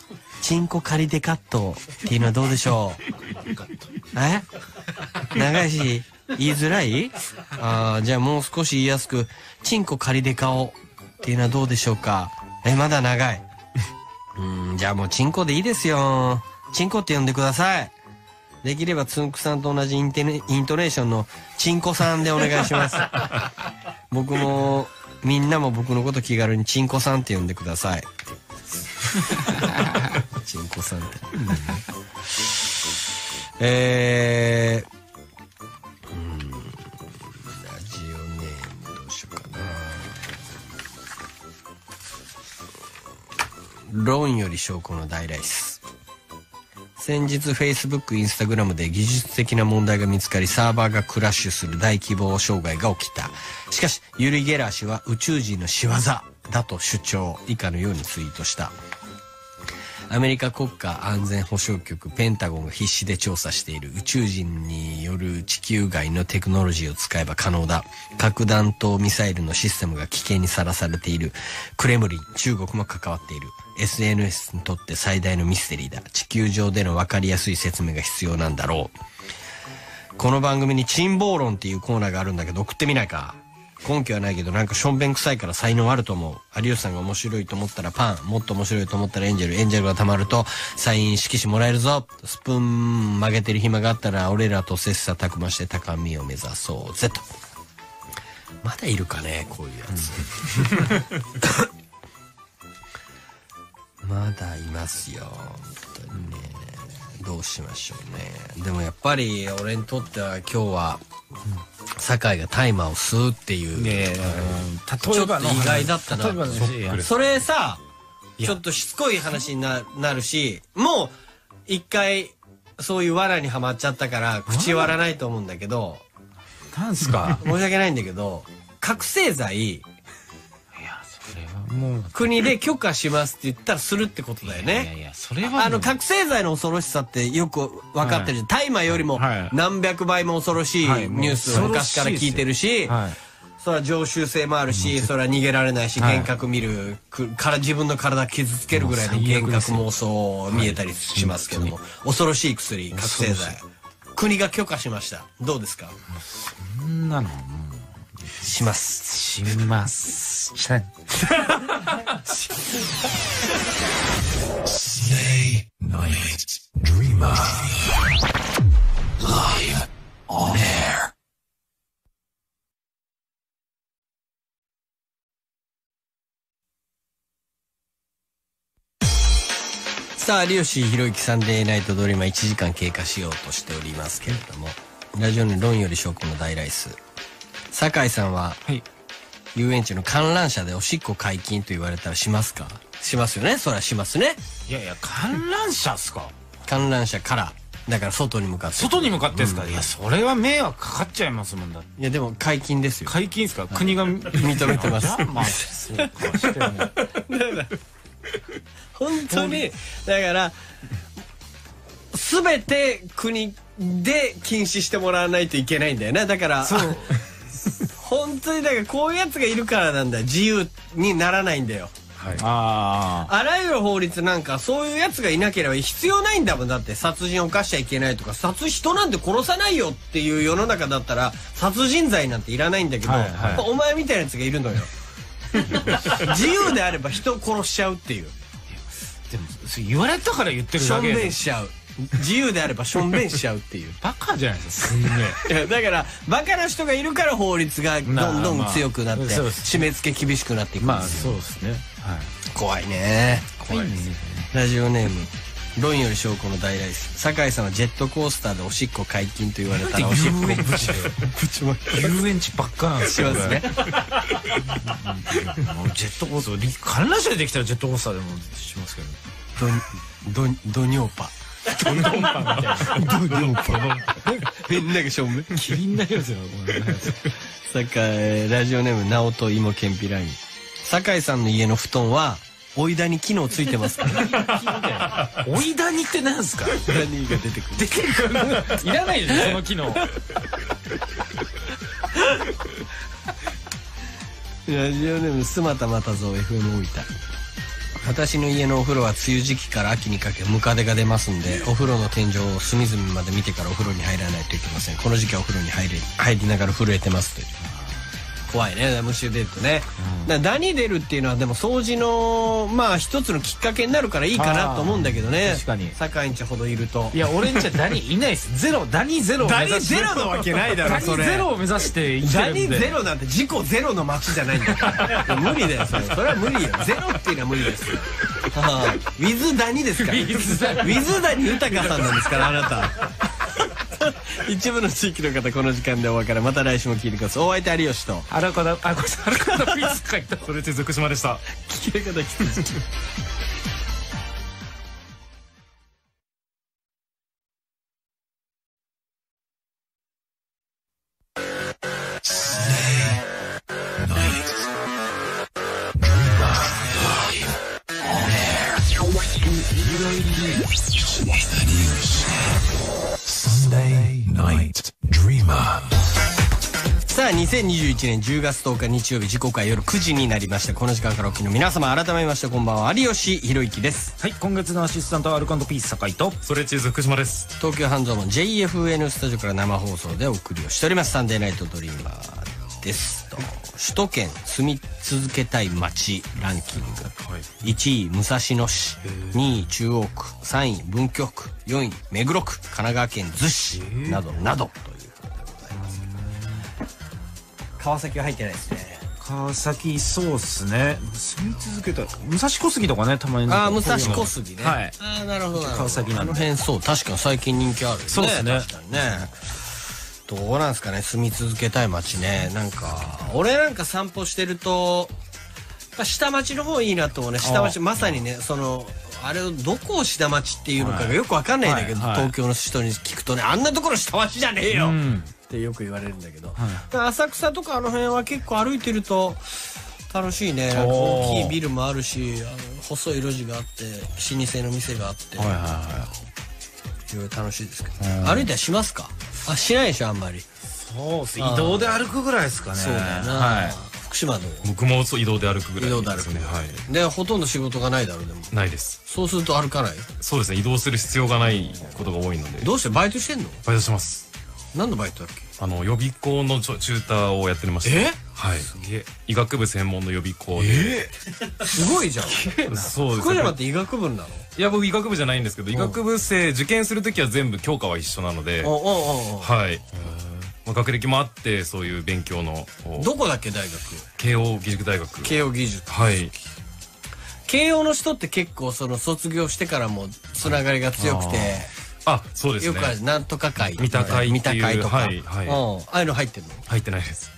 チンコ狩りデカットっていうのはどうでしょう？え？長いし言いづらい？あーじゃあもう少し言いやすくチンコ仮デカをっていうのはどうでしょうか？えまだ長い。うんじゃあもうチンコでいいですよチンコって呼んでください。できればつんくさんと同じインテネイントネーションのチンコさんでお願いします。僕もみんなも僕のこと気軽にチンコさんって呼んでください。チンコさんって、えー、論より証拠の大ライス先日 Facebook、Instagram で技術的な問題が見つかりサーバーがクラッシュする大規模障害が起きた。しかし、ユリ・ゲラー氏は宇宙人の仕業だと主張。以下のようにツイートした。アメリカ国家安全保障局ペンタゴンが必死で調査している宇宙人による地球外のテクノロジーを使えば可能だ。核弾頭ミサイルのシステムが危険にさらされている。クレムリン、中国も関わっている。SNS にとって最大のミステリーだ。地球上での分かりやすい説明が必要なんだろう。この番組に珍暴論っていうコーナーがあるんだけど送ってみないか？根拠はないけどなんかしょんべん臭いから才能あると思う。有吉さんが面白いと思ったらパンもっと面白いと思ったらエンジェル。エンジェルが溜まるとサイン色紙もらえるぞ。スプーン曲げてる暇があったら俺らと切磋琢磨して高みを目指そうぜと。まだいるかねこういうやつ、まだいますよ本当にね。どうしましょうね。でもやっぱり俺にとっては今日は酒井がタイマーを吸うっていう、で、ちょっと意外だったな。それさちょっとしつこい話にななるしもう一回そういう罠にはまっちゃったから口割らないと思うんだけど。なんすか？申し訳ないんだけど覚醒剤国で許可しますって言ったらするってことだよね。いやいや、それは。あの覚醒剤の恐ろしさってよく分かってる大麻よりもはい。何百倍も恐ろしいニュースを昔から聞いてるし、はい。それは常習性もあるし、それは逃げられないし、はい。幻覚見る、くから自分の体傷つけるぐらいの幻覚妄想見えたりしますけども、恐ろしい薬、覚醒剤。国が許可しました。どうですか？そんなのします。します。したい Stay Night Dreamer. Live on air. さあ、有吉弘之サンデーナイトドリーマー1時間経過しようとしておりますけれども、ラジオネーム論より証拠の大ライス。酒井さんは、はい。遊園地の観覧車でおしっこ解禁と言われたらしますか？しますよね？そりゃしますね。いやいや、観覧車っすか？観覧車から、だから外に向かって。外に向かってですか、いや、それは迷惑かかっちゃいますもんだ。いや、でも解禁ですよ。解禁ですか？国が認めてますまあ、そうかしても。本当に、だから、すべて国で禁止してもらわないといけないんだよね。だから、そう。本当にだからこういうやつがいるからなんだよ。自由にならないんだよ。ああらゆる法律なんかそういうやつがいなければ必要ないんだもん。だって殺人を犯しちゃいけないとか殺人なんて殺さないよっていう世の中だったら殺人罪なんていらないんだけど、はいはい。お前みたいなやつがいるのよ。自由であれば人を殺しちゃうっていう。あ。でも、それ言われたから言ってるしょんべだけで。んしちゃう自由であればしょんべんしちゃうっていう。バカじゃないですか、すんげえ。だからバカな人がいるから法律がどんどん強くなってまあ締め付け厳しくなっていくんまあ、ですよ。そうですね。はい。怖いね。怖いね。ラジオネーム論より証拠の大ライス。酒井さんはジェットコースターでおしっこ解禁と言われたらおしっこ遊園地。でぶちまけ遊園地ばっかなんですよね ジェットコースターり観覧車でできたらジェットコースターでもしますけど。ドドドニョーパドンドンパンみたいな。ドニョーパみんながしょんべキリン になりますよ酒井ラジオネーム直人芋けんぴらみ酒井さんの家の布団は追いダニ機能ついてますか？追いダニってなんですか？ダニが出てくる。出てくる。いらないですその機能。ラジオネームスマタマタゾ FM 大分私の家のお風呂は梅雨時期から秋にかけムカデが出ますんでお風呂の天井を隅々まで見てからお風呂に入らないといけません。この時期はお風呂に入り入りながら震えてますという。怖いね虫出るとね、だからダニ出るっていうのはでも掃除のまあ一つのきっかけになるからいいかなと思うんだけどね。確かに。酒井んちほどいると。いや俺んちはダニいないです。ゼロダニゼロを目指して。ダニゼロなわけないだろダニそれゼロを目指して生きてダるんで。ニゼロなんて事故ゼロの街じゃないんだから。無理だよそれ。それは無理よ。ゼロっていうのは無理です。よはあ。ウィズダニですか？らウィズダニ豊さんなんですからあなた 一部の地域の方この時間でお別れ。また来週も聞いてください。お相手有吉と。荒川あこれ荒川のピース書いた。それって福島でした。聞き方きつい2021年10月10日日曜日時刻は夜9時になりました。この時間からお聞きの皆様改めましてこんばんは。有吉弘行です。はい今月のアシスタントはアルコピース酒井と。それチーズ福島です。東京半蔵門 JFN スタジオから生放送でお送りをしております。サンデーナイトドリーマーです。と首都圏住み続けたい街ランキング、1位武蔵野市。2位中央区。3位文京区。4位目黒区。神奈川県逗子などなどという川崎は入ってないですね。川崎そうっすね。住み続けた武蔵小杉とかねたまにああ武蔵小杉ね。はい。ああなるほどなるほど。川崎なんで。あの辺そう確かに最近人気あるよね。そうですね。確かにね。どうなんですかね住み続けたい街ね。なんか俺なんか散歩してると下町の方いいなと思うね。下町まさにねそのあれをどこを下町っていうのかがよくわかんないんだけど、はいはい。東京の人に聞くとねあんなところ下町じゃねえよ、うんってよく言われるんだけど、だから浅草とかあの辺は結構歩いてると楽しいね。大きいビルもあるしあの細い路地があって老舗の店があって、はいはいはい。ろいろ楽しいですけど、歩いたりしますか？あしないでしょあんまり。そうっす。移動で歩くぐらいですかね。そうだよな、はい。福島の。僕もそう移動で歩くぐらい移動で歩くですねはい。でほとんど仕事がないだろうでも。ないです。そうすると歩かない？そうですね。移動する必要がないことが多いので。どうして？バイトしてんの？バイトします何のバイトだっけ？あの予備校のちょチューターをやってまして。え？はい。医学部専門の予備校で、すごいじゃん。そうです。ね福島って医学部なの？いや僕医学部じゃないんですけど医学部生受験する時は全部教科は一緒なので。おおおおはい、まあ、学歴もあってそういう勉強のおどこだっけ大学？慶応義塾大学。慶応義塾。はい。慶応の人って結構その卒業してからもつながりが強くて、あそうですね。よくあるなんとか会。三田会っていう三田会とか、はいはい。うん。ああいうの入ってんの？入ってないです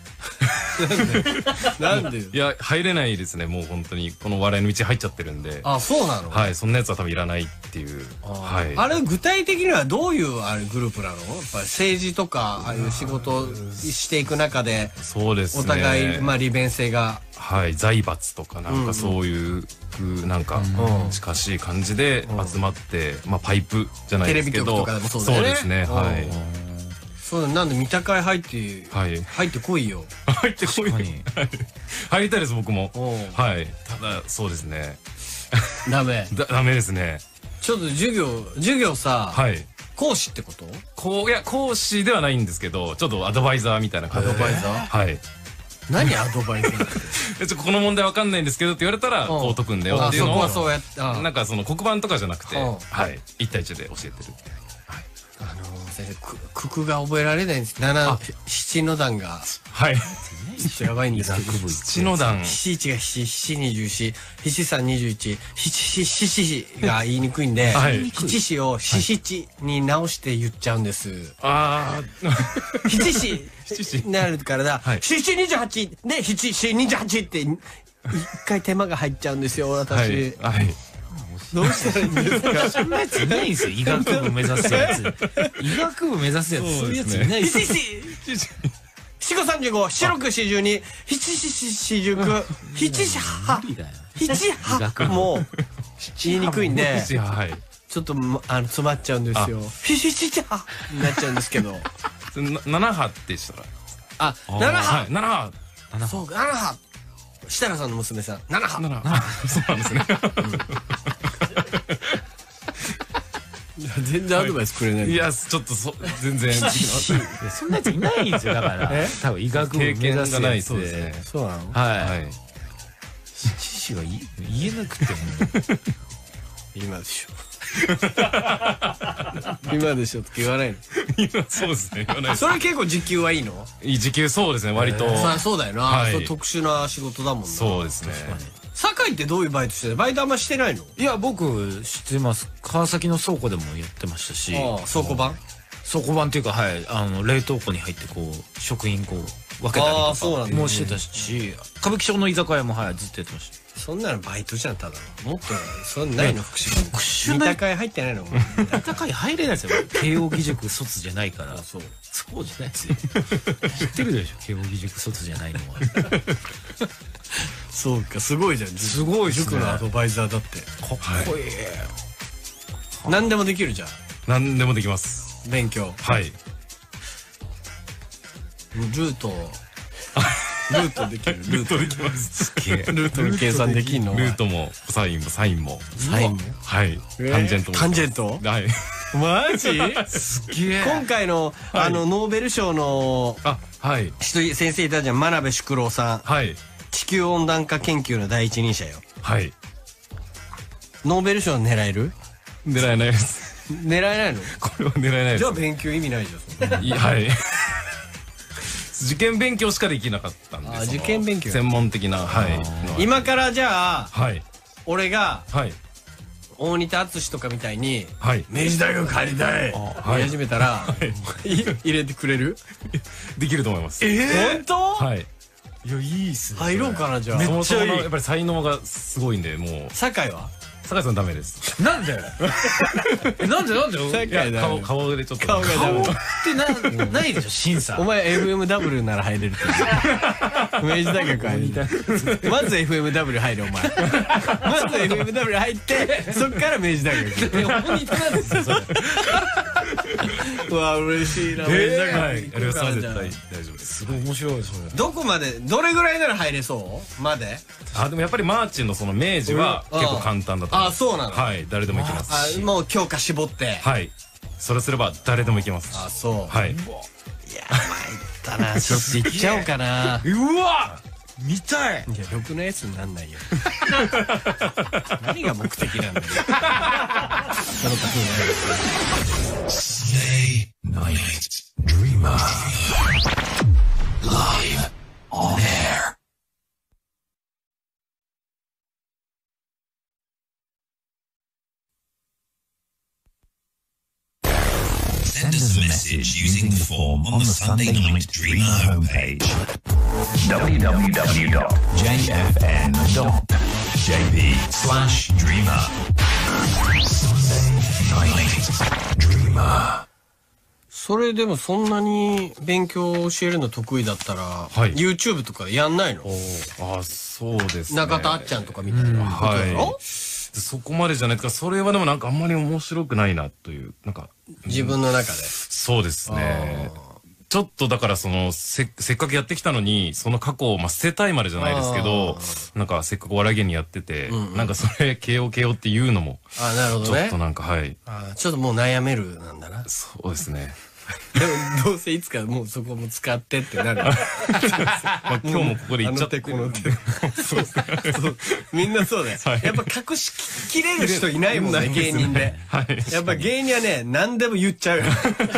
なんで？よ。いや入れないですねもう本当に。この笑いの道入っちゃってるんで。あそうなの、はいそんなやつは多分いらないっていう。はい。あれ具体的にはどういうあれグループなの？やっぱり政治とかああいう仕事をしていく中でそうですね。お互い、まあ、利便性が。はい財閥とかなんかそういう、なんか近しい感じで集まって、まあパイプじゃないですけど。テレビ局とかでもそうだよね。ですねはいそうなんで三田会入って、はい。入ってこいよ。入ってこい確かに。入りたいです僕も。おう。はい。ただそうですね。ダメ。だダメですね。ちょっと授業授業さ、はい。講師ってこと？こういや講師ではないんですけどちょっとアドバイザーみたいな感じで。アドバイザー？はい。何アドバイザーって？でちょっとこの問題わかんないんですけどって言われたらこう解くんだよっていうのをあそこはそうやってあなんかその黒板とかじゃなくてう。んはい。一対一で教えてる先生く九九が覚えられないんです。七七の段が。はい。やばいんです。けど七の段。七一が七七二十四。七三二十一。七七七七が言いにくいんで、はい。七七を七七に直して言っちゃうんです。ああ、七七七七になるからだ、はい。七七二十八。で七七二十八って一回手間が入っちゃうんですよ私。はい。はい。どうしたらいいんですか？そんなやついないんですよ。医学部目指すやつ。医学部目指すやつ、そういうやついないです七五三十五七六四十二七七四十九七七八。七八もう言いにくいんで。ちょっとまあの詰まっちゃうんですよ。フィシシチャになっちゃうんですけど。な七波でしたら。あ、七は波い。七波。そうか、七波設楽さんの娘さん、七波七波。そうなんですね。全然アドバイスくれない。いや、ちょっとそ、全然。そんなやついないんですよ。だから、多分医学部目経験指すがない。そうですね。。そうなの？は。はいい。知識がい言えなくても。今でしょ。今でしょって言わないの？今、そうですね。言わないそれ結構時給はいいの？いい時給そうですね、割と。まあそうだよな。はい特殊な仕事だもんな。そうですね。酒井ってどういうバイトしてる？バイトあんましてないの？いや、僕、知ってます。川崎の倉庫でもやってましたし、ああ、倉庫版倉庫版っていうか、はい、あの、冷凍庫に入ってこう、食品こう、分けたりああとそうなんだかもしてたし、歌舞伎町の居酒屋も、はい、ずっとやってました。そんなのバイトじゃん、ただの？もっと、そんなないの福祉特殊見なた会入ってないの？お前居酒屋入れないですよ。慶応義塾卒じゃないから。そう。そうじゃないですよ。知ってるでしょ？慶応義塾卒じゃないのは。そうか、すごいじゃん。すごいっすね塾のアドバイザーだって。かっこいい。何でもできるじゃん。何でもできます。勉強。はい。ルート。ルートできる。ルート。できます。ルートの計算できんの？ルートも、サインも、サインも。サイン？もはい。えー？タンジェントも。タンジェント？はい。マジ？すげえ。今回の、あの、ノーベル賞のあ、はい。人、先生いたじゃん。真鍋淑郎さん。はい。地球温暖化研究の第一人者よ。はい。ノーベル賞狙える？狙えないです。狙えないの？これは狙えないでじゃあ勉強意味ないじゃんはい。受験勉強しかできなかったんで。あ受験勉強専門的な、はい。今からじゃあ、はい。俺がはい。大仁田敦とかみたいに、はい。明治大学入りたいはい言い始めたら、い入れてくれる？できると思います。本当？はい。いや、いいっすね。入ろうかなじゃあそもそものやっぱり才能がすごいんで、もう、酒井は？酒井さんダメです。なんで？え なんで？なんで？い顔、顔でちょっと。顔がダメ。ってな、ないでしょ、審査お。前 FMW なら入れる 明治大学入れるまず FMW 入るお前。まず FMW 入ってそっから明治大学本当なんですよ、それ。うわ嬉しいな明治はい。大あり学行くがとうございます。からじゃあ絶対大丈夫です。すごい面白い、それ。どこまでどれぐらいなら入れそう？まで？あ、でもやっぱりマーチンのその明治はうん結構簡単だと思います。あそうなの？はい。誰でもいけます。もう強化絞ってはい。それすれば誰でもいけますし。あそうはい。いや参ったな ちょっと行っちゃおうかなうわ見たいいやろくなやつになんないよ 何が目的なんだよ Day, night, dreamer. Live on air. Send us a message using the form on the Sunday Night Dreamer homepage. www.jfn.jp slash dreamer. それでもそんなに勉強を教えるの得意だったら、い YouTube とかでやんないの？あ、そうですね。中田あっちゃんとかみたいなはい。そこまでじゃないですか。それはでもなんかあんまり面白くないなという、なんか、自分の中で。そうですね。ちょっとだからそのせせっかくやってきたのにその過去をまあ捨てたいまでじゃないですけどなんかせっかくお笑い芸人やってて、なんかそれ慶応慶応っていうのもあなるほどねちょっと。なんかはいあちょっともう悩めるなんだな。そうですね どうせいつかもうそこも使ってってなる。ま あ今日もここで言っちゃってこの手そう。そう。みんなそうだよ、はい。やっぱ隠しきれる人いないもんね芸人で、はい。やっぱ芸人はね何でも言っちゃうよ。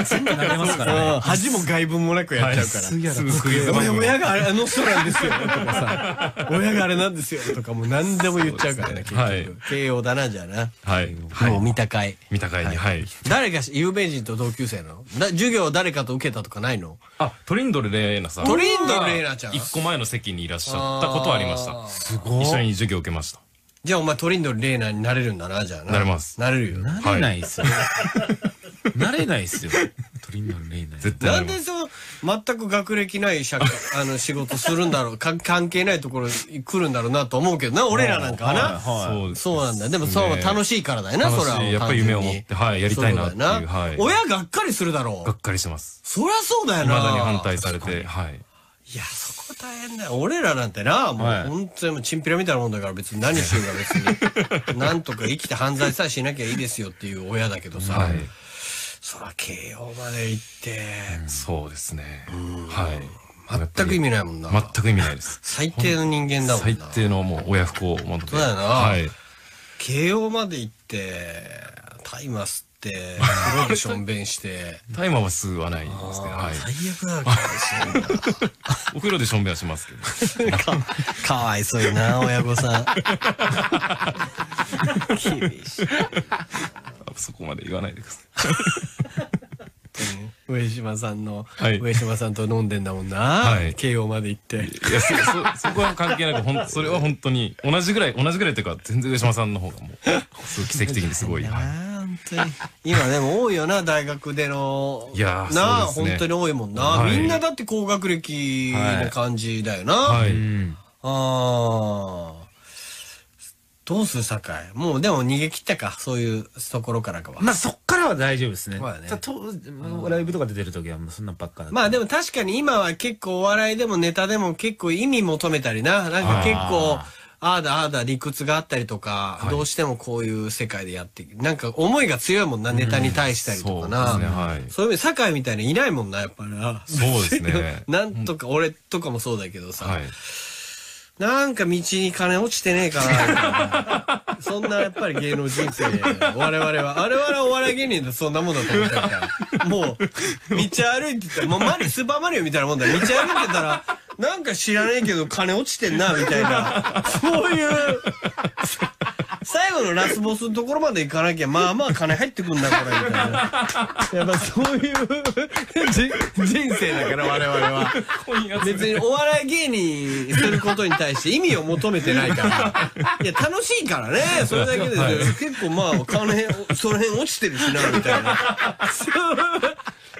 全部投げますからね。う。ん恥も外聞もなくやっちゃうから、親があれあの人なんですよ。とかさ親があれなんですよ。とかもう何でも言っちゃうからね結局、はい。慶応だなじゃあな、はい。はもうい。見たかい。見た会に、はい。誰か有名人と同級生なの？だ授業誰かと受けたとかないの？あ、トリンドルレーナさん。トリンドルレーナちゃん一個前の席にいらっしゃったことはありました。すごい。一緒に授業受けました。じゃあお前トリンドルレーナーになれるんだなじゃあななれますなれるよななれないっすよ。なれないっすよ。トリンドルレイナー。絶対ななん。でそう全く学歴ない社会 あの仕事するんだろう。か関係ないところに来るんだろうなと思うけどな俺らなんかはな、はいそうです。そうなんだでもそう楽しいからだよな楽しい。それは。やっぱり夢を持ってはいやりたいなっていうそだよはい。親がっかりするだろう。がっかりしてます。そりゃそうだよな。未だに反対されて、はい。いやそこ大変だよ。俺らなんてなもうはい本当にもうチンピラみたいなもんだから別に何しようが別に。なんとか生きて犯罪さえしなきゃいいですよっていう親だけどさ、はい。そら慶応まで行って、そうですね。はい。全く意味ないもんな全く意味ないです。最低の人間だもんな最低のもう親不幸者で。そうだよなはい。慶応まで行って大麻吸って風呂でしょんべんして 大麻は吸わないですね。はい。最悪だからしお風呂でしょんべんはしますけど。かかわいそうにな親御さん 厳しいそこまで言わないでください。上島さんの、はい。上島さんと飲んでんだもんな、はい。慶応まで行って。いや、そ、そ、そこは関係なく、ほん、それは本当に、同じぐらい、同じぐらいというか、全然上島さんの方がもう、すごい奇跡的にすごい。はい。今でも多いよな大学での。いやーなあ、本当に多いもんな、はい。みんなだって高学歴の感じだよな、はい。うん。ああどうする酒井もうでも逃げ切ったか？そういうところからかは。まあそっからは大丈夫ですね。まあね。たとライブとか出てる時はもうそんなばっかまあでも確かに今は結構お笑いでもネタでも結構意味求めたりな。なんか結構、ああだああだ理屈があったりとか、どうしてもこういう世界でやって、なんか思いが強いもんな、ネタに対したりとかな。そうですねはい。そういう意味で酒井みたいにいないもんな、やっぱりな。そうですね。なんとか、俺とかもそうだけどさ、はい。なんか道に金落ちてねえかな。そんなやっぱり芸能人生、我々は、我々はお笑い芸人でそんなもんだと思ってるから。もう、道歩いてたら、もうマリ、スーパーマリオみたいなもんだよ。道歩いてたら、なんか知らねえけど金落ちてんな、みたいな。そういう、最後のラスボスのところまで行かなきゃ、まあまあ金入ってくんだ、これ、みたいな。やっぱそういうじ人生だから、我々は。別にお笑い芸人することに対して意味を求めてないから。いや、楽しいからね。それだけで、結構まあ、金、その辺落ちてるしな、みたいな。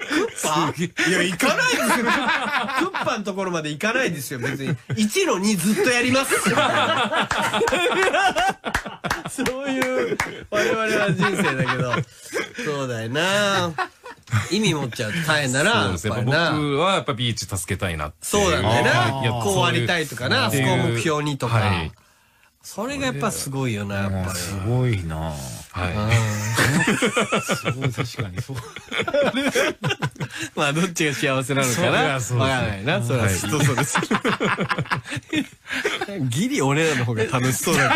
クッパ？いや、行かないですよ。クッパのところまで行かないですよ、別に。1の2ずっとやります。そういう、我々は人生だけど。そうだよな。意味持っちゃうと大変だな。そ僕はやっぱビーチ助けたいなっていう。そうなんだよな。こうありたいとかな、そこを目標にとかはい。。それがやっぱすごいよな、やっぱり。すごいなはすごい確かにそう。まあ、どっちが幸せなのかな？わからないな。それは人それぞれ。ギリ俺らの方が楽しそうだけ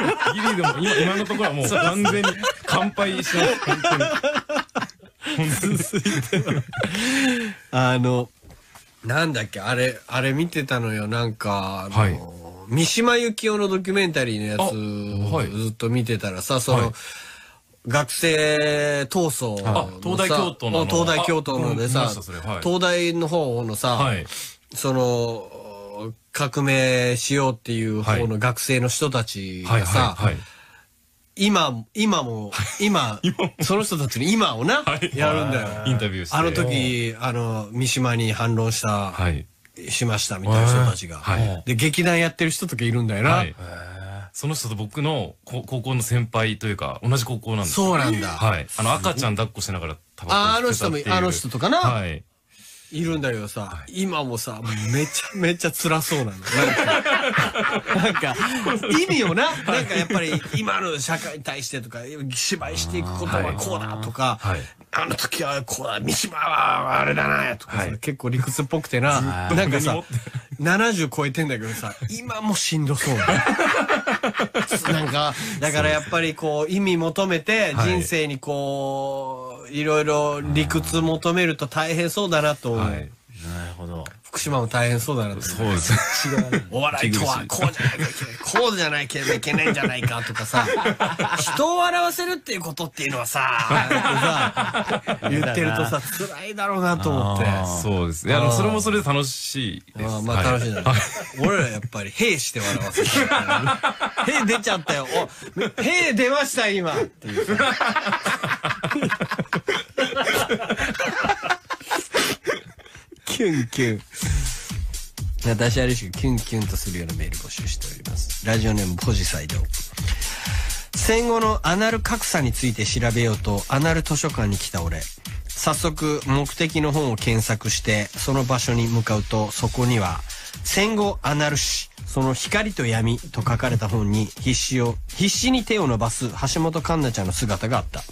ど。い。ギリでも今今のところはもう完全に乾杯します。本当に。あの、なんだっけ、あれ、あれ見てたのよ、なんか、あの、はい三島由紀夫のドキュメンタリーのやつあはいずっと見てたらさ、その、はい学生闘争東大京都の東大京都のであさはい東大の方のさ、はい。その革命しようっていう方の学生の人たちはいがさ。今今も今 その人たちの今をな、はいやるんだよ。インタビューして。あの時あの三島に反論した、はい。しましたみたいな人たちが、はい。で劇団やってる人とかいるんだよな、はい。その人と僕のこ高校の先輩というか、同じ高校なんですよ。そうなんだ、はい。あの赤ちゃん抱っこしながらタバコああの人も吸ってたっていう。あの人とかな。はい。いるんだけどさ、今もさ、めちゃめちゃ辛そうなの。なんか、なんか意味をな、なんかやっぱり今の社会に対してとか、芝居していくことはこうだとか、はい。あの時はこうだ、三島はあれだな、とかさ、結構理屈っぽくてな、なんかさ、70超えてんだけどさ、今もしんどそうな。なんか、だからやっぱりこう、意味求めて、はい。人生にこう、いいろいろ理屈求めると大変そうだなと思う。はい。なるほど。福島も大変そうだなと。そうです。お笑いとはこうじゃなきゃいけない。こうじゃないけいけないんじゃないかとかさ、人を笑わせるっていうことっていうのはさ、さ 言ってるとさ、辛いだろうなと思って。そうです。いや、それもそれで楽しいです。まあ楽しいんだね。俺らやっぱり、へいして笑わせてるからね。へい出ちゃったよ。お、へい出ました今っていうさ。キュンキュン。私ある種キュンキュンとするようなメール募集しております。ラジオネームポジサイド。戦後のアナル格差について調べようとアナル図書館に来た俺早速目的の本を検索してその場所に向かうとそこには戦後アナル史その光と闇と書かれた本に必死を必死に手を伸ばす橋本環奈ちゃんの姿があった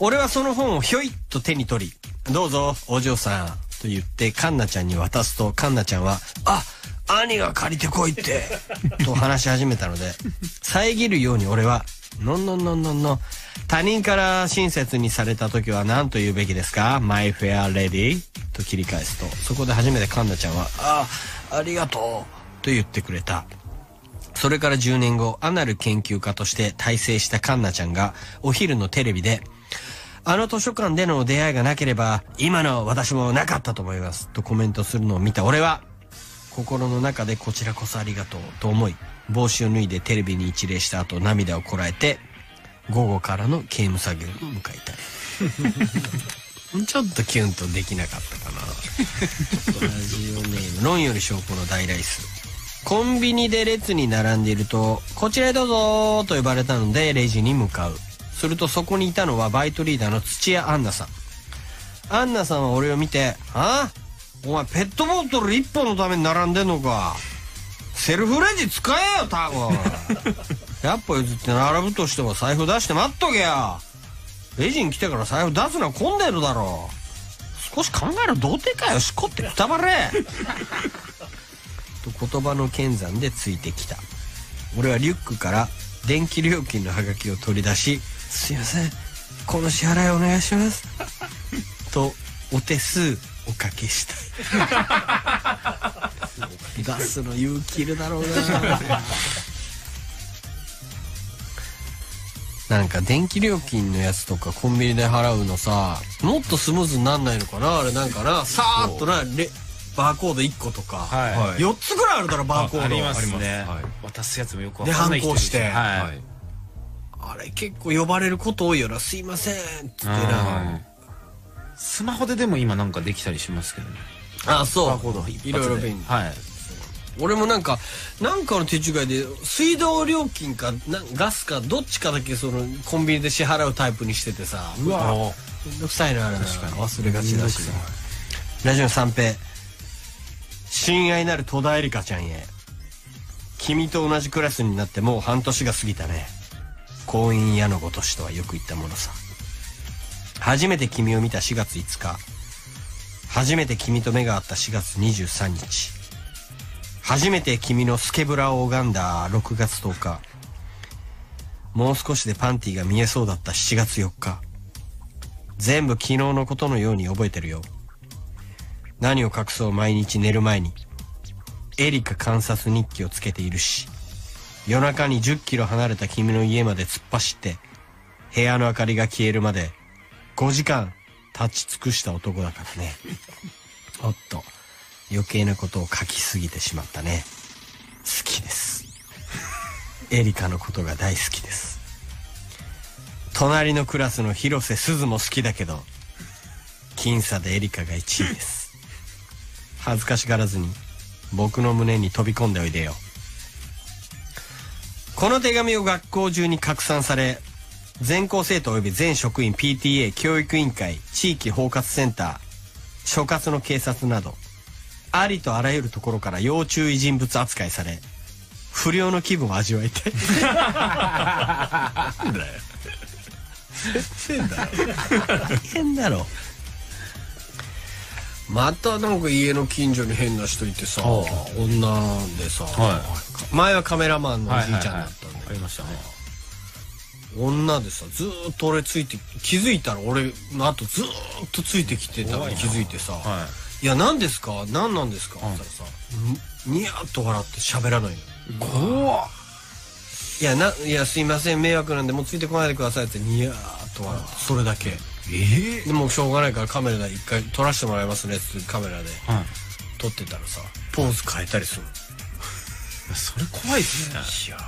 俺はその本をひょいっと手に取り「どうぞお嬢さん」と言ってカンナちゃんに渡すとカンナちゃんは「あ兄が借りてこいって」と話し始めたので遮るように俺は「のんのんのんのんの他人から親切にされた時は何と言うべきですか？マイフェアレディと切り返すとそこで初めてカンナちゃんは「あありがとう」と言ってくれた。それから10年後、アナル研究家として大成したカンナちゃんが、お昼のテレビで、あの図書館での出会いがなければ、今の私もなかったと思います。とコメントするのを見た俺は、心の中でこちらこそありがとうと思い、帽子を脱いでテレビに一礼した後涙をこらえて、午後からの刑務作業に向かいたい。ちょっとキュンとできなかったかな。ラジオネーム、論より証拠の大ライス。コンビニで列に並んでいると、こちらへどうぞと呼ばれたのでレジに向かう。するとそこにいたのはバイトリーダーの土屋アンナさん。アンナさんは俺を見て、あお前ペットボトル一本のために並んでんのか。セルフレジ使えよ、タコ。100歩譲って並ぶとしても財布出して待っとけや。レジに来てから財布出すのは混んでるだろう。少し考えろ、童貞かよ、しこってくたばれ。と言葉の剣山でついてきた俺はリュックから電気料金のハガキを取り出し「すいません。この支払いお願いします」とお手数おかけした。出すの勇気いるだろうな。なんか電気料金のやつとかコンビニで払うのさもっとスムーズになんないのかな？あれなんかな？さーっとなレバーコード1個とか、は4つぐらいあるだろバーコード。ありますね。はい。渡すやつもよくわでかんない人いるし。反抗して。はい。はい。あれ結構呼ばれること多いよな「すいません」っつってな。スマホででも今なんかできたりしますけどね。あそう。いろいろ便利。はい。俺もなんかなんかの手違いで水道料金かなガスかどっちかだけそのコンビニで支払うタイプにしててさ。うわ。めんどくさいなあれな。忘れがちだし。ラジオ三平。親愛なる戸田恵梨香ちゃんへ。君と同じクラスになってもう半年が過ぎたね婚姻矢のごとしとはよく言ったものさ。初めて君を見た4月5日。初めて君と目が合った4月23日。初めて君のスケブラを拝んだ6月10日。もう少しでパンティが見えそうだった7月4日。全部昨日のことのように覚えてるよ。何を隠そう毎日寝る前に。エリカ観察日記をつけているし。夜中に10キロ離れた君の家まで突っ走って部屋の明かりが消えるまで5時間立ち尽くした男だからね。おっと余計なことを書きすぎてしまったね。好きです。エリカのことが大好きです。隣のクラスの広瀬すずも好きだけど僅差でエリカが1位です。恥ずかしがらずに僕の胸に飛び込んでおいでよ。この手紙を学校中に拡散され全校生徒及び全職員 PTA 教育委員会地域包括センター所轄の警察などありとあらゆるところから要注意人物扱いされ不良の気分を味わいたい大変だろまたなんか家の近所に変な人いてさは女でさ、は前はカメラマンのおはいじいちゃんだったんだありましたね。女でさずーっと俺ついて気づいたら俺の後ずーっとついてきてた気づいてさ「はい。いや何ですか？何なんですか?」って言ったらさんニヤッと笑って喋らないの。怖っ。いやないやすいません迷惑なんでもうついてこないでくださいってニヤーッと笑ってそれだけえでもうしょうがないからカメラで一回撮らせてもらいますねってカメラで撮ってたらさポーズ変えたりするの。それ怖いですね。い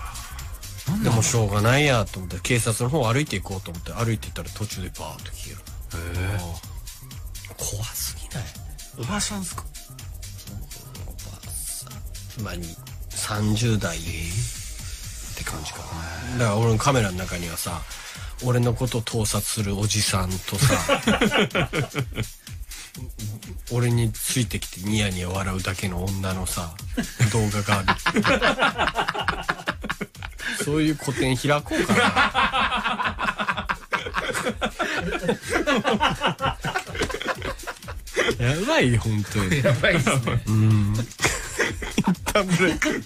やでもしょうがないやと思って警察の方歩いていこうと思って歩いていったら途中でバーッと消える怖すぎない。おばあさんですか？まあに30代って感じかな。だから俺のカメラの中にはさ俺のことを盗撮するおじさんとさ 俺についてきてニヤニヤ笑うだけの女のさ動画があるそういう個展開こうかな。やばいよ本当に。やばいですね。タブレイク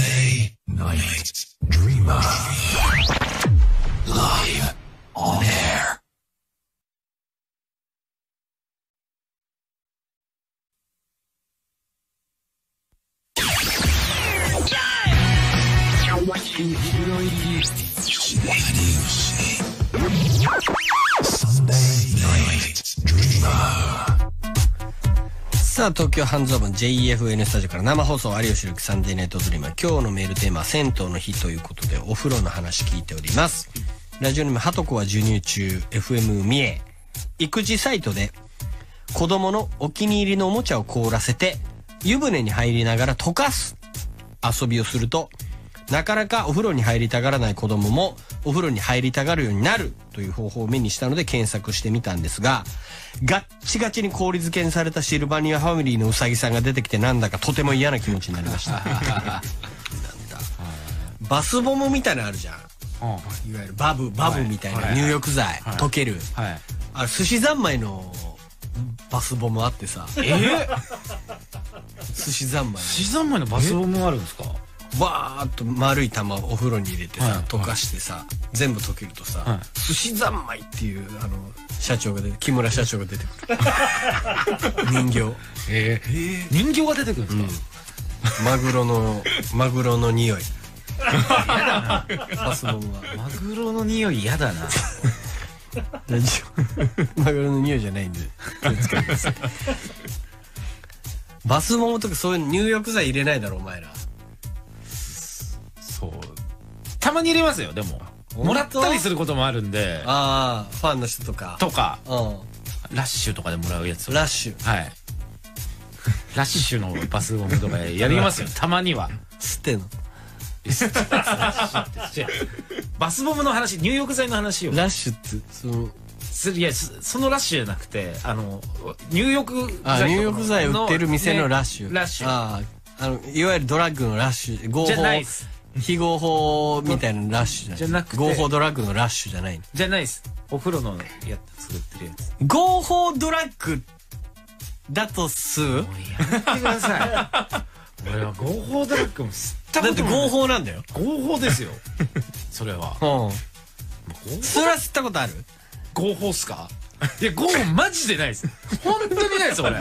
Thursday night dreamer. Live on air. What you hear Sunday night dreamer. さあ東京半蔵門 JFN スタジオから生放送有吉ルキサンデーナイトドリーマ今日のメールテーマ銭湯の日ということでお風呂の話聞いております。ラジオネームはとこは授乳中 FM 三重育児サイトで子供のお気に入りのおもちゃを凍らせて湯船に入りながら溶かす。遊びをするとなかなかお風呂に入りたがらない子供もお風呂に入りたがるようになるという方法を目にしたので検索してみたんですがガッチガチに氷漬けにされたシルバニアファミリーのうさぎさんが出てきてなんだかとても嫌な気持ちになりました。バスボムみたいなのあるじゃん。いわゆるバブバブみたいな入浴剤溶ける。はい。あれ寿司三昧のバスボムあってさ。え寿司三昧シザンマイのバスボムあるんですか？バーっと丸い玉をお風呂に入れてさ、はい。溶かしてさ全部溶けるとさ、はい。寿司三昧っていうあの社長が出て木村社長が出てくる。人形。ええ人形が出てくるんですか？マグロのマグロの匂い。バスボムはマグロの匂い嫌だな。大丈夫マグロの匂いじゃないんで気をつけてください。バスボムとかそういう入浴剤入れないだろお前らそう。たまに入れますよでも。当？もらったりすることもあるんで。ああファンの人とか。とか。うラッシュとかでもらうやつ。んラッシュ。はい。ラッシュのバスボムとかやりますよ。たまには。吸ってんの？バスボムの話入浴剤の話を。ラッシュって。そのいやすそのラッシュじゃなくてあの入浴剤入浴剤売ってる店のラッシュ、ねラッシュ。あああのいわゆるドラッグのラッシュ。合じゃない法っす非合法みたいなラッシュじゃない。じゃなくて。合法ドラッグのラッシュじゃないじゃないです。お風呂のやつ作ってるやつ。合法ドラッグだとすもうやめてください。俺は合法ドラッグも吸ったこともない。だって合法なんだよ。合法ですよ。それは。うん。それは吸ったことある？合法っすか？いや合法マジでないです。本当にないです俺本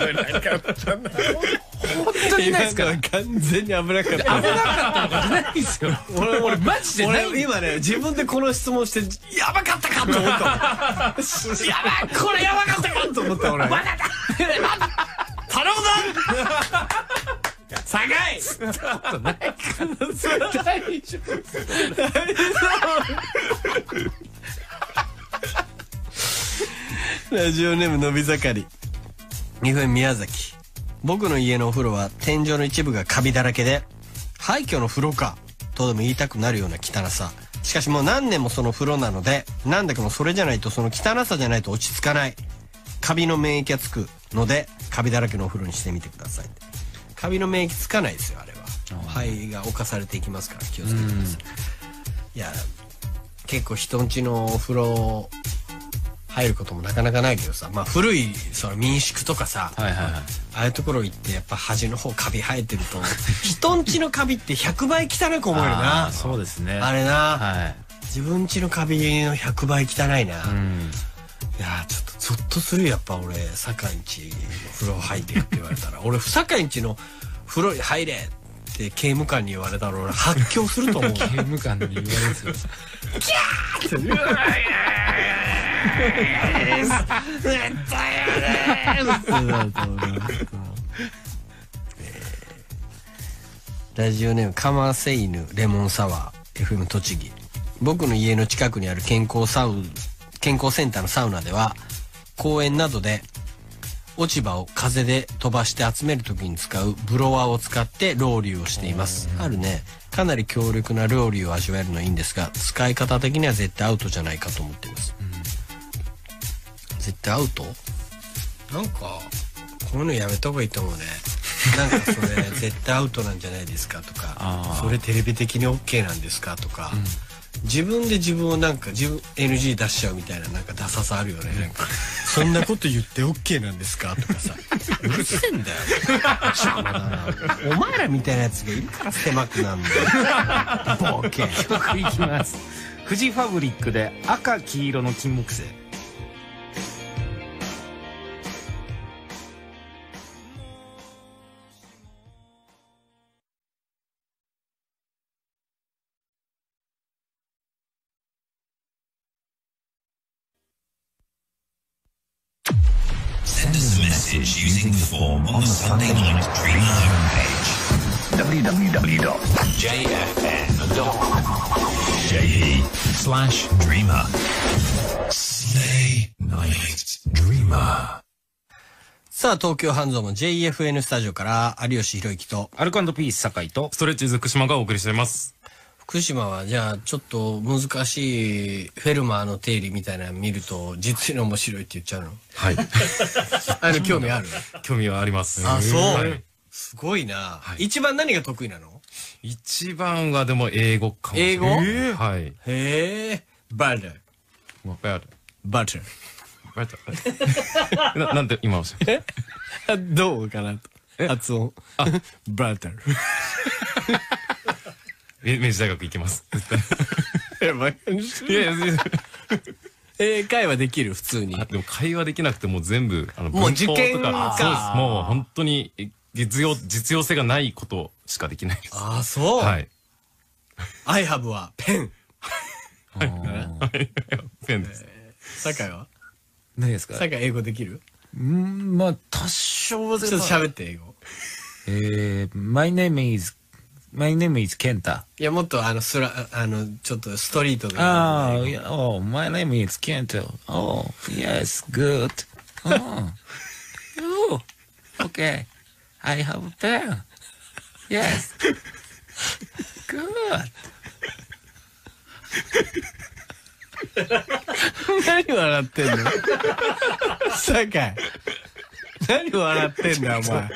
当にないですから。完全に危なかった。危なかったのかじゃないですよ。俺俺マジでない。俺今ね自分でこの質問してやばかったかと思ったやばいこれやばかったかと思った俺。頼むぞ。下がい。大丈夫ラジオネームのび盛り。二分宮崎。僕の家のお風呂は天井の一部がカビだらけで廃墟の風呂かとでも言いたくなるような汚さ。しかしもう何年もその風呂なのでなんだかもうそれじゃないとその汚さじゃないと落ち着かない。カビの免疫がつくのでカビだらけのお風呂にしてみてください。カビの免疫つかないですよあれは。肺が侵されていきますから気をつけてください。いや結構人んちのお風呂入ることもなかなかないけどさまあ古いその民宿とかさ、はいはいはい。ああいうところ行ってやっぱ端の方カビ生えてると 人んちのカビって100倍汚く思えるあなーそうですね。あれな、はい。自分家のカビの100倍汚いな、いうん。やーちょっとゾッとするよやっぱ俺酒井んちの風呂入ってるって言われたら 俺酒井んちの風呂に入れって刑務官に言われたら俺発狂すると思う 刑務官に言われるんですよ。ラジオネームカマセイヌレモンサワー FM 栃木僕の家の近くにある健康サウ健康センターのサウナでは公園などで落ち葉を風で飛ばして集める時に使うブロワーを使ってロウリュをしていますあるね。かなり強力なロウリュを味わえるのはいいんですが使い方的には絶対アウトじゃないかと思っています、絶対アウト？なんかこういうのやめた方がいいと思うね。なんかそれ絶対アウトなんじゃないですかとか。それテレビ的に OK なんですかとか、自分で自分をなんか自分 NG 出しちゃうみたいななんかダサさあるよね。なんかそんなこと言って OK なんですかとかさ。うるせえんだよ。邪魔だなお前らみたいなやつがいるから狭くなんだよ。ボケ。曲いきます。フジファブリックで赤黄色の金木犀 using the form on the Sunday Night Dreamer homepage. www.jfn.com JE slash Dreamer. Sunday Night Dreamer. さあ東京半蔵門 JFN スタジオから有吉弘行とアルコピース酒井とストレッチーズ福島がお送りしています。福島はじゃあちょっと難しいフェルマーの定理みたいなの見ると実に面白いって言っちゃうの？はい。あの興味ある？興味はあります。あそう、はい。すごいな、い。一番何が得意なの？一番はでも英語かもしれない。英語？はい。へえ。バターバターバターバターななんて今おっしゃるどうかなと。発音。バターえ明治大学行きます。絶 対えバカにしいやいやいや 英会話できる？普通に。あでも会話できなくてもう全部あのもう文法受験か。そうです。もう本当にえ実用実用性がないことしかできないです。ああそう、はい。I have はペン。ペンです。酒井は？何ですか？酒井英語できる？うん、まあ、多少でちょっと喋って英語。えー、My name is, My name is ケン。いや、もっとあの、スラ、あの、ちょっとストリートで。ああ、いや、おー、 My name is ケンタ。おー、 Yes、G ood。おー。おー。 Okay。I have pen。Yes。Good。何笑ってんの？酒井 何笑ってんだお前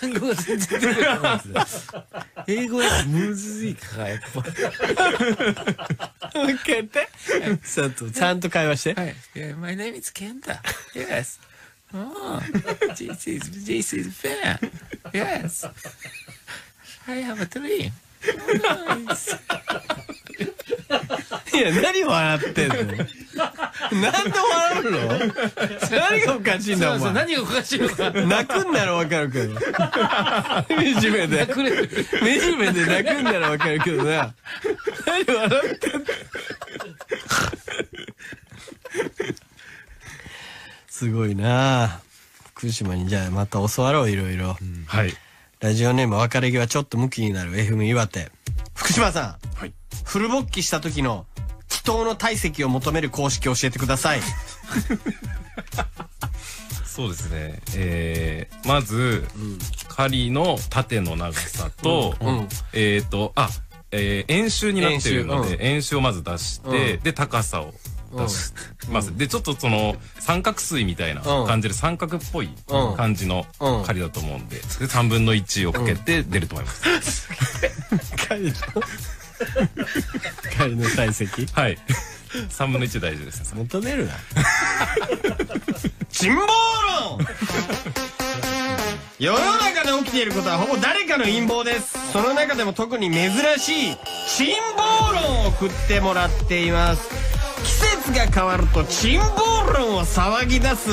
単語が全然出てこないですね。英語はむずいか、やっぱ。もう一回言ってちょっとちゃんと会話してはい。Yeah, my name is Kenta. Yes. Oh, this is, this is fair. Yes. I have a dream. Oh Nice. いや何笑ってんの？なんで笑うの？何がおかしいんだお前？何がおかしいのか。泣くんならわかるけど惨めでくれる。惨めで泣くんならわかるけどな。何笑ってんの？すごいな。福島にじゃあまた教わろういろいろ、はい。ラジオネーム別れ際ちょっとムキになる FM 岩手。福島さん。はいフル勃起した時の祈祷の体積を求める公式を教えてください。そうですね。えー、まず、針の縦の長さと、うん。うん。えっ、とあえー、円周になってるので円周をまず出して、うん。で高さを出します。で、ちょっとその、三角錐みたいなうん。感じで三角っぽいうん。感じのうん。仮だと思うんで、で3分の1をかけて出ると思います。貝の体積はい。3分の1大事ですね。求めるな。珍謀論！世の中で起きていることはほぼ誰かの陰謀です。その中でも特に珍しい珍謀論を送ってもらっています。季節が変わると珍謀論を騒ぎ出す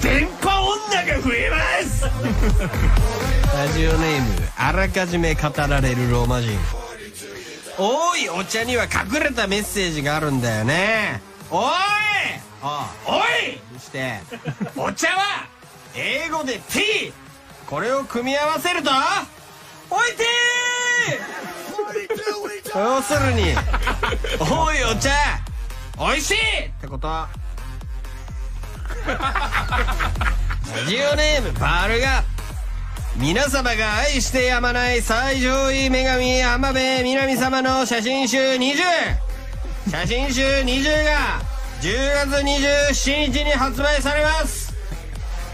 電波女が増えます。ラジオネームあらかじめ語られるローマ人おいお茶には隠れたメッセージがあるんだよね。おいあおい！そして？お茶は英語で T これを組み合わせるとおい T 要するにおいお茶おいしい！ってこと。ラジオネームバルガ皆様が愛してやまない最上位女神浜辺美波様の写真集20写真集20が10月27日に発売されます。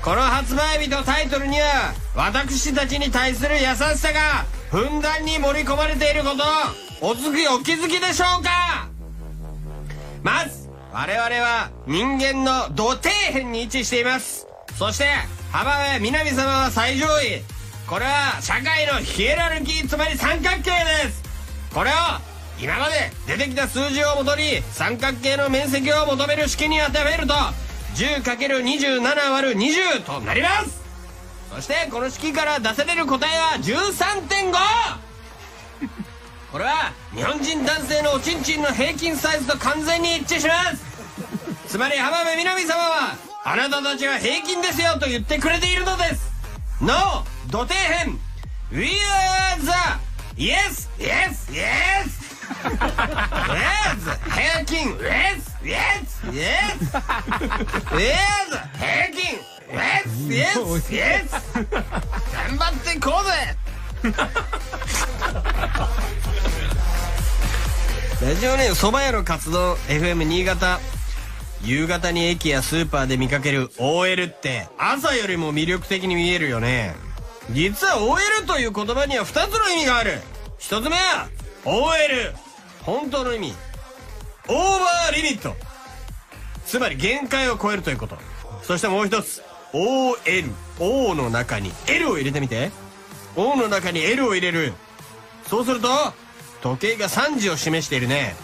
この発売日とタイトルには私たちに対する優しさがふんだんに盛り込まれていることおつお気づきでしょうか？まず我々は人間の土底辺に位置しています。そして浜辺美波様は最上位。これは社会のヒエラルキーつまり三角形です。これを今まで出てきた数字をもとに三角形の面積を求める式に当てはめると 10×27 割る20となります。そしてこの式から出せれる答えは13.5これは日本人男性のおちんちんの平均サイズと完全に一致します。つまり浜辺美波様はあなたたちは平均ですよと言ってくれているのです。なお土底辺。We are the Yes! Yes! Yes! Yes! 平均。Yes! Yes! Yes! Yes! 平均。Yes! Yes! Yes! 頑張っていこうぜ。ラジオネーム蕎麦屋の活動 FM 新潟。夕方に駅やスーパーで見かける OL って朝よりも魅力的に見えるよね。実は OL という言葉には2つの意味がある。1つ目は OL 本当の意味。オーバーリミット。つまり限界を超えるということ。そしてもう一つ。OL O の中に L を入れてみて。O の中に L を入れる。そうすると時計が3時を示しているね。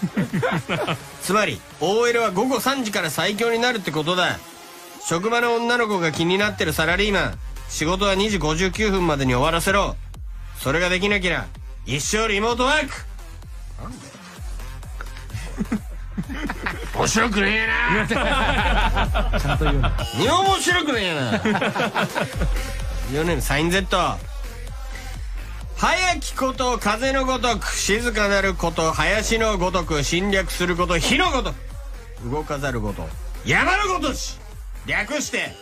つまり OL は午後3時から最強になるってことだ。職場の女の子が気になってるサラリーマン。仕事は2時59分までに終わらせろ。それができなきゃ一生リモートワーク。面白くねえな。ちゃんと言うな。面白くねえな。4ネームサイン Z 早きこと風のごとく静かなること林のごとく侵略すること火のごとく動かざるごと山のごとし略して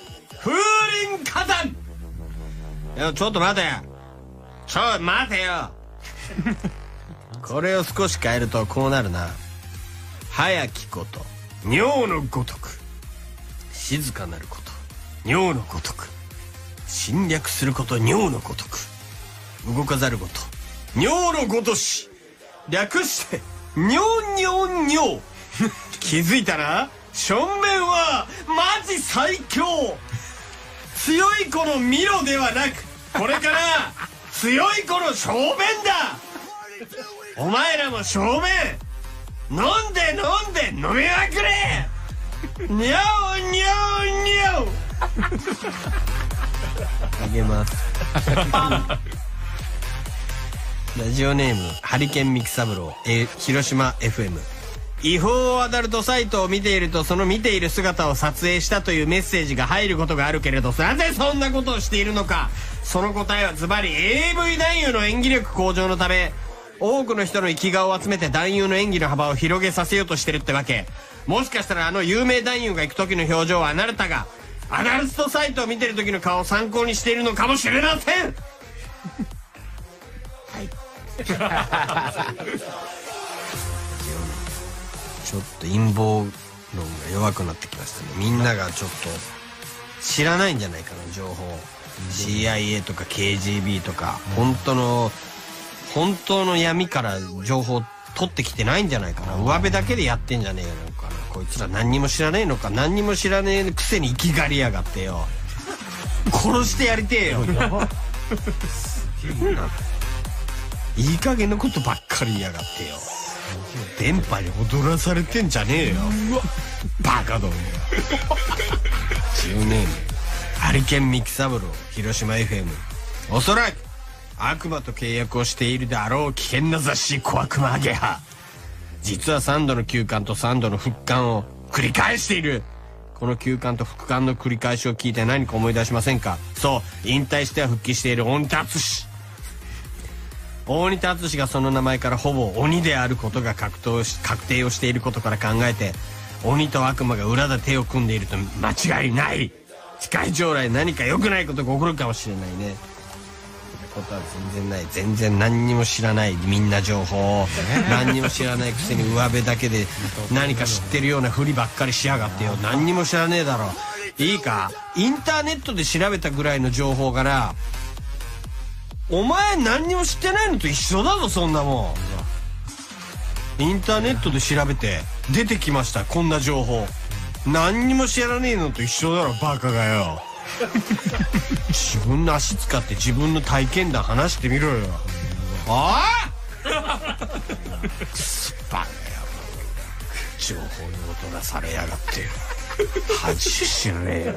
風林火山。いやちょっと待てよ。ちょ待てよ。これを少し変えるとこうなるな。早きこと尿のごとく静かなること尿のごとく侵略すること尿のごとく動かざるごと。尿のごとし。略して尿尿尿。気づいたな正面はマジ最強。強い子のミロではなくこれから強い子の正面だ。お前らも正面。飲んで飲んで飲みまくれ。にゃおにゃおにゃおあげます ラジオネームハリケンミキサブローえ広島 FM 違法アダルトサイトを見ているとその見ている姿を撮影したというメッセージが入ることがあるけれどなぜそんなことをしているのか。その答えはズバリ AV 男優の演技力向上のため多くの人の生き顔を集めて男優の演技の幅を広げさせようとしてるってわけ。もしかしたらあの有名男優が行く時の表情はあなたがアダルトサイトを見てる時の顔を参考にしているのかもしれません。ちょっと陰謀論が弱くなってきましたね。みんながちょっと知らないんじゃないかな情報。CIA とか KGB とか。本当の本当の闇から情報取ってきてないんじゃないかな。上辺だけでやってんじゃねえのかな。こいつら何にも知らねえのか。何にも知らねえくせに生きがりやがってよ。殺してやりてえよ。いい加減なことばっかり言いやがってよ。電波に踊らされてんじゃねえよ。バカどもよ。10年。ハリケーン三木三郎広島 FM おそらく悪魔と契約をしているであろう危険な雑誌小悪魔アゲハ実は3度の休館と3度の復刊を繰り返している。この休館と復刊の繰り返しを聞いて何か思い出しませんか？そう引退しては復帰している大仁田敦大仁田敦がその名前からほぼ鬼であることが確定し確定をしていることから考えて鬼と悪魔が裏で手を組んでいると間違いない。近い将来何か良くないことが起こるかもしれないね。ことは全然ない。全然何にも知らない。みんな情報を。何にも知らないくせに上辺だけで何か知ってるようなふりばっかりしやがってよ。何にも知らねえだろ。いいか？インターネットで調べたぐらいの情報がなお前何にも知ってないのと一緒だぞそんなもん。インターネットで調べて出てきましたこんな情報。何にも知らねえのと一緒だろバカがよ。自分の足使って自分の体験談話してみろよ。おい！くすバカや情報に踊らされやがって。よ恥知らねえよ。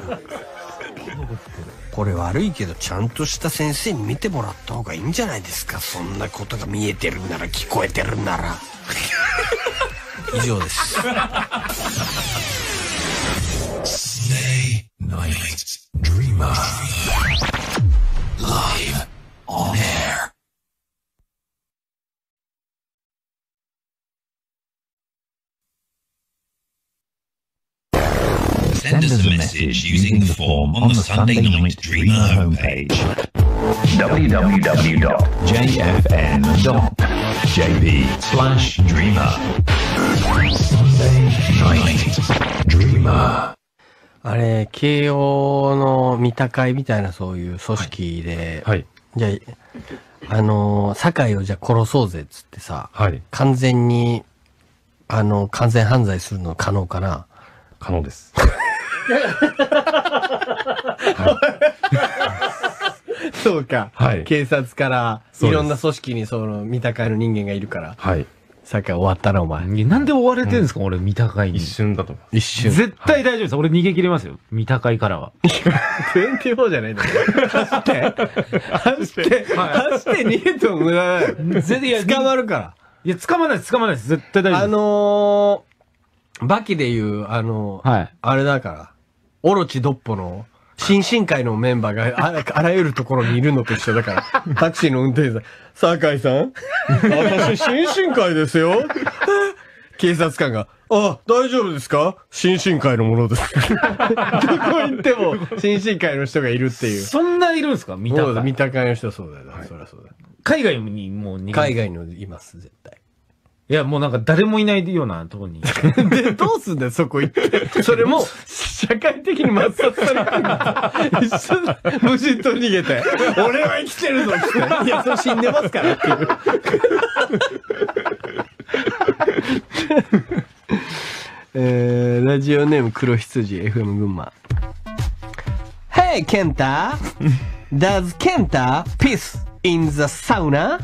これ悪いけどちゃんとした先生に見てもらった方がいいんじゃないですか？そんなことが見えてるなら聞こえてるなら以上です Night Dreamer. Live on air. Message using the form on the Sunday Night Dreamer homepage. www.jfn.jp slash dreamer. Sunday Night Dreamer. あれ慶応の三田会みたいなそういう組織で、はい。じゃああの堺をじゃあ殺そうぜっつってさはい。完全にあの完全犯罪するの可能かな可能です。そうか、はい警察からそうですいろんな組織にその三田会の人間がいるからはい。堺終わったなお前なんで追われてるんですか、俺、見た会に一。瞬だと。一瞬絶対大丈夫です。俺逃げ切れますよ。見た会からは。24じゃないんだよ走って走って走って逃げても無駄だよ全然いや、捕まるからいや、捕まないです、捕まないです。絶対大丈夫です。あのー、バキでいう、あのーはい。あれだから、オロチドッポの、新進会のメンバーがああらゆるところにいるのと一緒だから、タクシーの運転手さん、酒井さん？私、新進会ですよ。警察官が、あ、大丈夫ですか？新進会のものです。どこ行っても、新進会の人がいるっていう。そんないるんですか？見たそうだ見会。た会の人そうだよな、そりゃそうだ。海外にもう海外のいます、絶対。いや、もうなんか誰もいないようなところに。で、どうすんだよ、そこ行って。それも、社会的に抹殺されてる。一緒だ。無人島逃げて。俺は生きてるぞって。いや、それ死んでますからっていう。えー、ラジオネーム黒羊 FM 群馬。Hey, Kenta! Does Kenta piss in the sauna?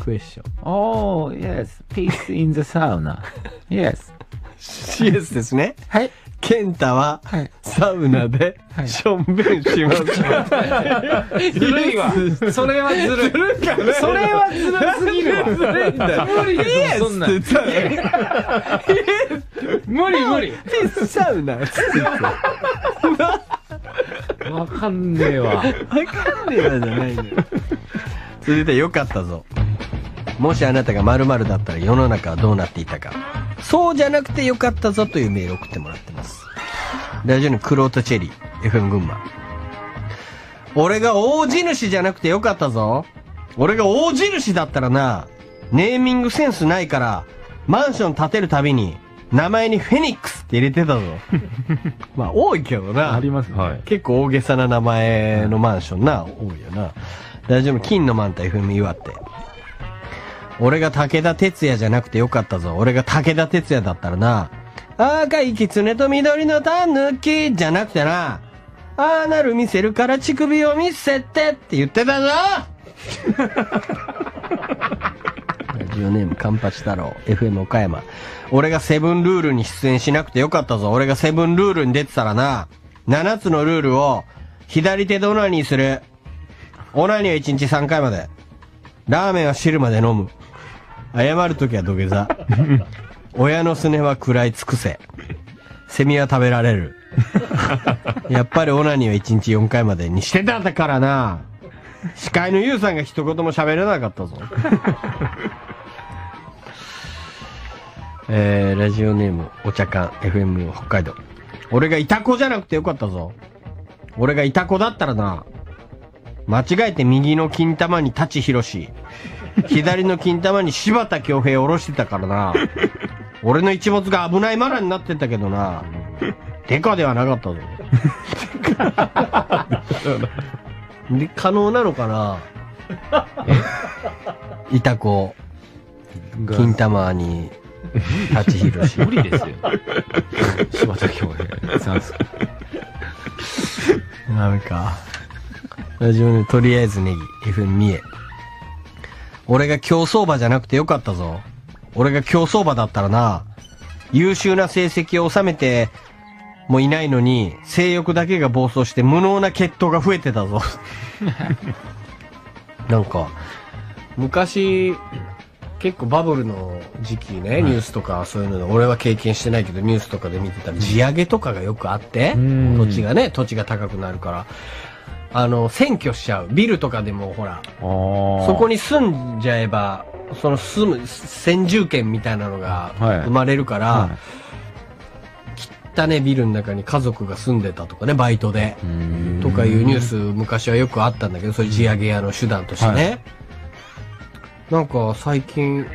Question. Oh, yes. Peace in the sauna. Yes. イエスですね。はい。ケンタははい、サウナで、はいしょんべんします。ずるいわ。それはずるい。それはずるすぎるわ。ずるいんだよ。無理ですよ、そんなん。イエスって言った無理無理。ら、ピスサウナっつって言って。わかんねえわ。わかんねえなじゃないのよ。続いてよかったぞ。もしあなたが〇〇だったら世の中はどうなっていたか。そうじゃなくてよかったぞというメールを送ってもらってます。ラジオのクロートチェリー、FM 群馬。俺が大地主じゃなくてよかったぞ。俺が大地主だったらな、ネーミングセンスないから、マンション建てるたびに、名前にフェニックスって入れてたぞ。まあ多いけどな。ありますね。はい。結構大げさな名前のマンションな、多いよな。大丈夫、金のマンタ FM 岩って。俺が武田鉄矢じゃなくてよかったぞ。俺が武田鉄矢だったらな、赤い狐と緑のタヌキじゃなくてな、ああなる見せるから乳首を見せてって言ってたぞ。ラジオネームカンパチ太郎。FM 岡山。俺がセブンルールに出演しなくてよかったぞ。俺がセブンルールに出てたらな。7つのルールを左手でオナニーする。オナニーは1日3回まで。ラーメンは汁まで飲む。謝るときは土下座。親のすねは食らい尽くせ。セミは食べられる。やっぱりオナニーは1日4回までにして。たんだからな。司会のユウさんが一言も喋れなかったぞ。えー、ラジオネームお茶館 FM 北海道。俺がイタコじゃなくてよかったぞ。俺がイタコだったらな間違えて右の金玉に舘ひろし左の金玉に柴田恭平を下ろしてたからな。俺の一物が危ないマナになってたけどな。デカではなかったぞ。で可能なのかな？イタコ。金玉に舘ひろし。無理ですよ。柴田恭平さんですか。ダメか。ラジオネームとりあえずネギ、FM 三重。俺が競走馬じゃなくてよかったぞ。俺が競走馬だったらな、優秀な成績を収めてもいないのに、性欲だけが暴走して無能な血統が増えてたぞ。なんか、昔、結構バブルの時期ね、ニュースとかそういうの、俺は経験してないけど、ニュースとかで見てたら、地上げとかがよくあって、ん土地がね、土地が高くなるから、あの、占拠しちゃう。ビルとかでもほら、そそこに住んじゃえば、その住む、先住権みたいなのがはい生まれるから、は汚ねビルの中に家族が住んでたとかね、バイトで。い。とかいうニュース昔はよくあったんだけど、そういう地上げ屋の手段としてね。なんか最近、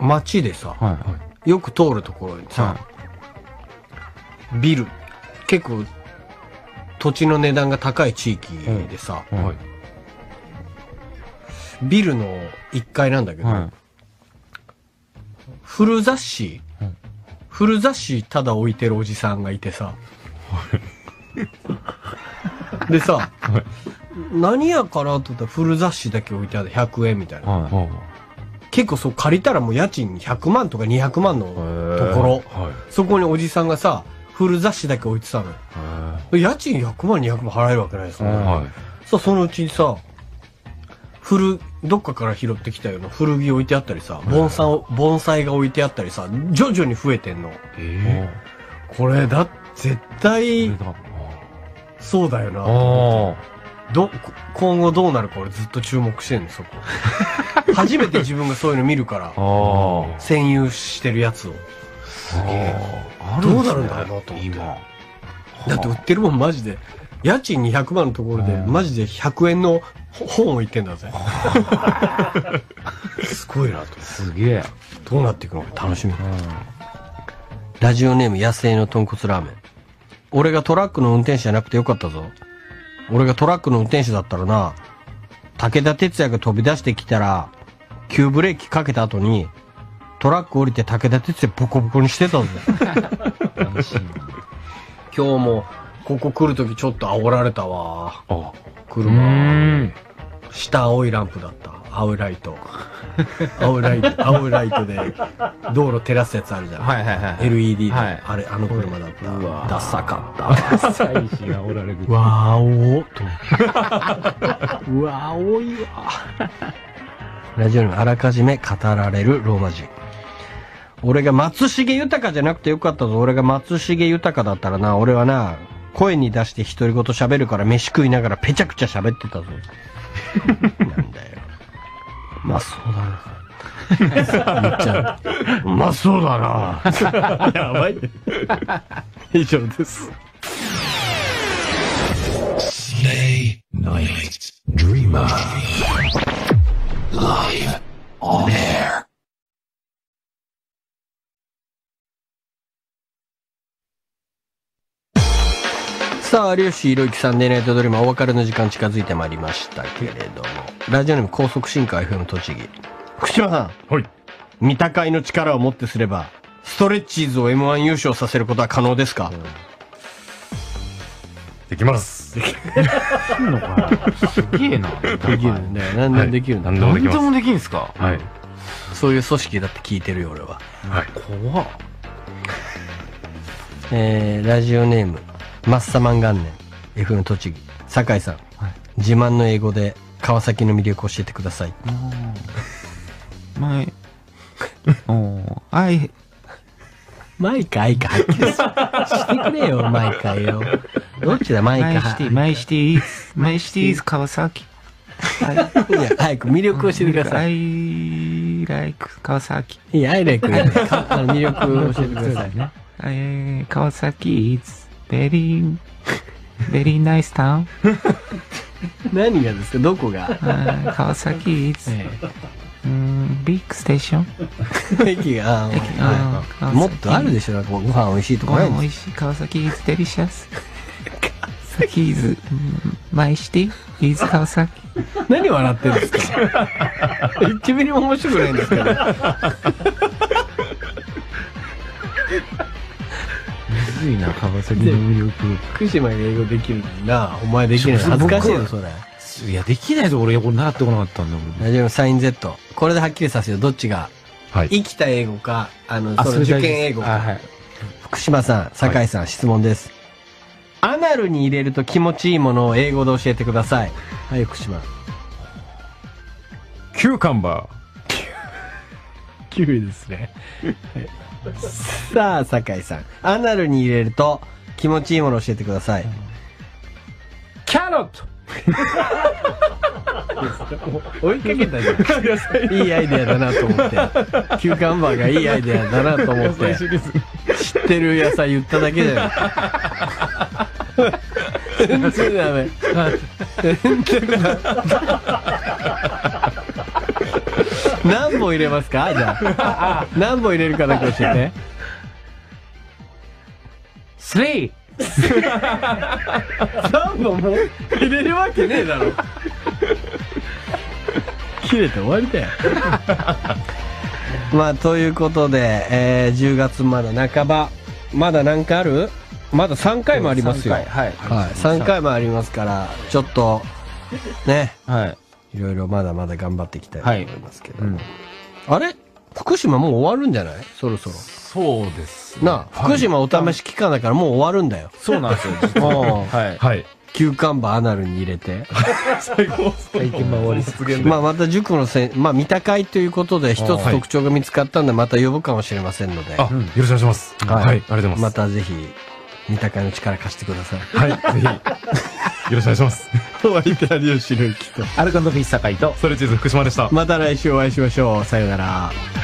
街でさ、はい。よく通るところにさ、はビル、結構土地の値段が高い地域でさ、い。はい。ビルの1階なんだけど、は古雑誌、古雑誌ただ置いてるおじさんがいてさ、でさ、何やかなと思ったら古雑誌だけ置いてある。100円みたいな。は結構そう借りたらもう家賃100万とか200万のところ、はい。そこにおじさんがさ、古雑誌だけ置いてたのよ。家賃100万200万払えるわけないですよ、ね。はさ、そのうちにさ、古、どっかから拾ってきたような古着置いてあったりさ、盆栽を、盆栽が置いてあったりさ、徐々に増えてんの。えこれだ、絶対、そうだよな。ど、今後どうなるか俺ずっと注目してんの、そこ。初めて自分がそういうの見るから、占有してるやつを。すげえ。どうなるんだろうなと思って。だって売ってるもんマジで、家賃200万のところで、マジで100円のほ本置いてんだぜ。すごいなと。すげえ。どうなっていくのか楽しみ。ラジオネーム野生の豚骨ラーメン。俺がトラックの運転手じゃなくてよかったぞ。俺がトラックの運転手だったらな、武田鉄矢が飛び出してきたら、急ブレーキかけた後に、トラック降りて武田鉄矢ボコボコにしてたぜ。今日も、ここ来るときちょっと煽られたわ。あ。車。ん。下青いランプだった。青いライト。青いライト、青いライトで、道路照らすやつあるじゃん。はいはいはい。LED で、はいあれ、あの車だった。うわダサかった。妻子がおられる。わーおと。うわーおいわ。ラジオにあらかじめ語られるローマ人。俺が松重豊じゃなくてよかったぞ。俺が松重豊だったらな、俺はな、声に出して独り言喋るから飯食いながらぺちゃくちゃ喋ってたぞ。なんだよ。まあそうだな。言っちゃう。うまそうだな。やばい。以上です。Stay night dreamer. Live on air. さあ、有吉弘行さん、デイナイトドリームお別れの時間近づいてまいりましたけれども、ラジオネーム高速進化 FM 栃木。福島さん、はい。見た会の力をもってすれば、ストレッチーズを M1 優勝させることは可能ですか、できます。すげえな？できるんだよ。何でもできるんだ、何でもできます。何でもできんすか？はい。そういう組織だって聞いてるよ、俺は。はい。怖っ。えー、ラジオネーム、マッサマン元年、FM 栃木、酒井さん、自慢の英語で川崎の魅力を教えてください。前、おあい、 my か、Iか、はっきりししてくれよ、 my かよ。どっちだ、マイカ。 My city、My city、My city's 川崎。いや、早く魅力を教えてください。I like 川崎。いや、 I like、魅力を教えてください。ね。えー、川崎 is very, very nice town. 何がですか？どこが？あー川崎 is、えうん big station. え 駅が、あー駅あー川崎もっとあるでしょ？なんかご飯美味しいとこごないんです飯美味しい。川崎 is delicious. 川崎 is, マイシティ is 川崎。何笑ってるんですか？一ミリも面白くないんですけど。むずいな、川崎の魅力。福島が英語できるのにな。お前できない。恥ずかしいよ、それ。いや、できないと俺、これ習ってこなかったんだもん。ラジオのサイン Z。これではっきりさせよ。どっちが、はい。生きた英語か、あの、その受験英語か。あ、はい。福島さん、酒井さん、質問です。アナルに入れると気持ちいいものを英語で教えてください。はい、福島。キューカンバキウイですね。さあ、酒井さん。アナルに入れると気持ちいいものを教えてください。キャロット追いかけたじゃん。いいアイデアだなと思って。キューカンバーがいいアイデアだなと思って。知ってる野菜言っただけだよ。全然ダメ。全然ダメ。何本入れますか？じゃあ。何本入れるかだけ教えて。スリー何本も入れるわけねえだろ。切れて終わりだよ。まあ、ということで、えー、10月まだ半ば。まだ何回ある？まだ3回もありますよ。はい。はい。3回もありますから、ちょっと、ね、はい。いろいろまだまだ頑張っていきたいと思いますけど。うんあれ？福島もう終わるんじゃない？そろそろ。そうです。なあ、福島お試し期間だからもう終わるんだよ。そうなんですよ、実は。うんはい。はい。休館場アナルに入れて。最後、最近も終わり。まあまた塾のせん、まあ見た会ということで一つはい特徴が見つかったんでまた呼ぶかもしれませんので。あ、よろしくお願いします。はいはい。ありがとうございまます。たぜひ、見た会の力貸してください。はい。ぜひ、よろしくお願いします。お相手は有吉弘樹と。アルコンドフィッシュ酒井と、ストレッチーズ福島でした。また来週お会いしましょう。さようなら。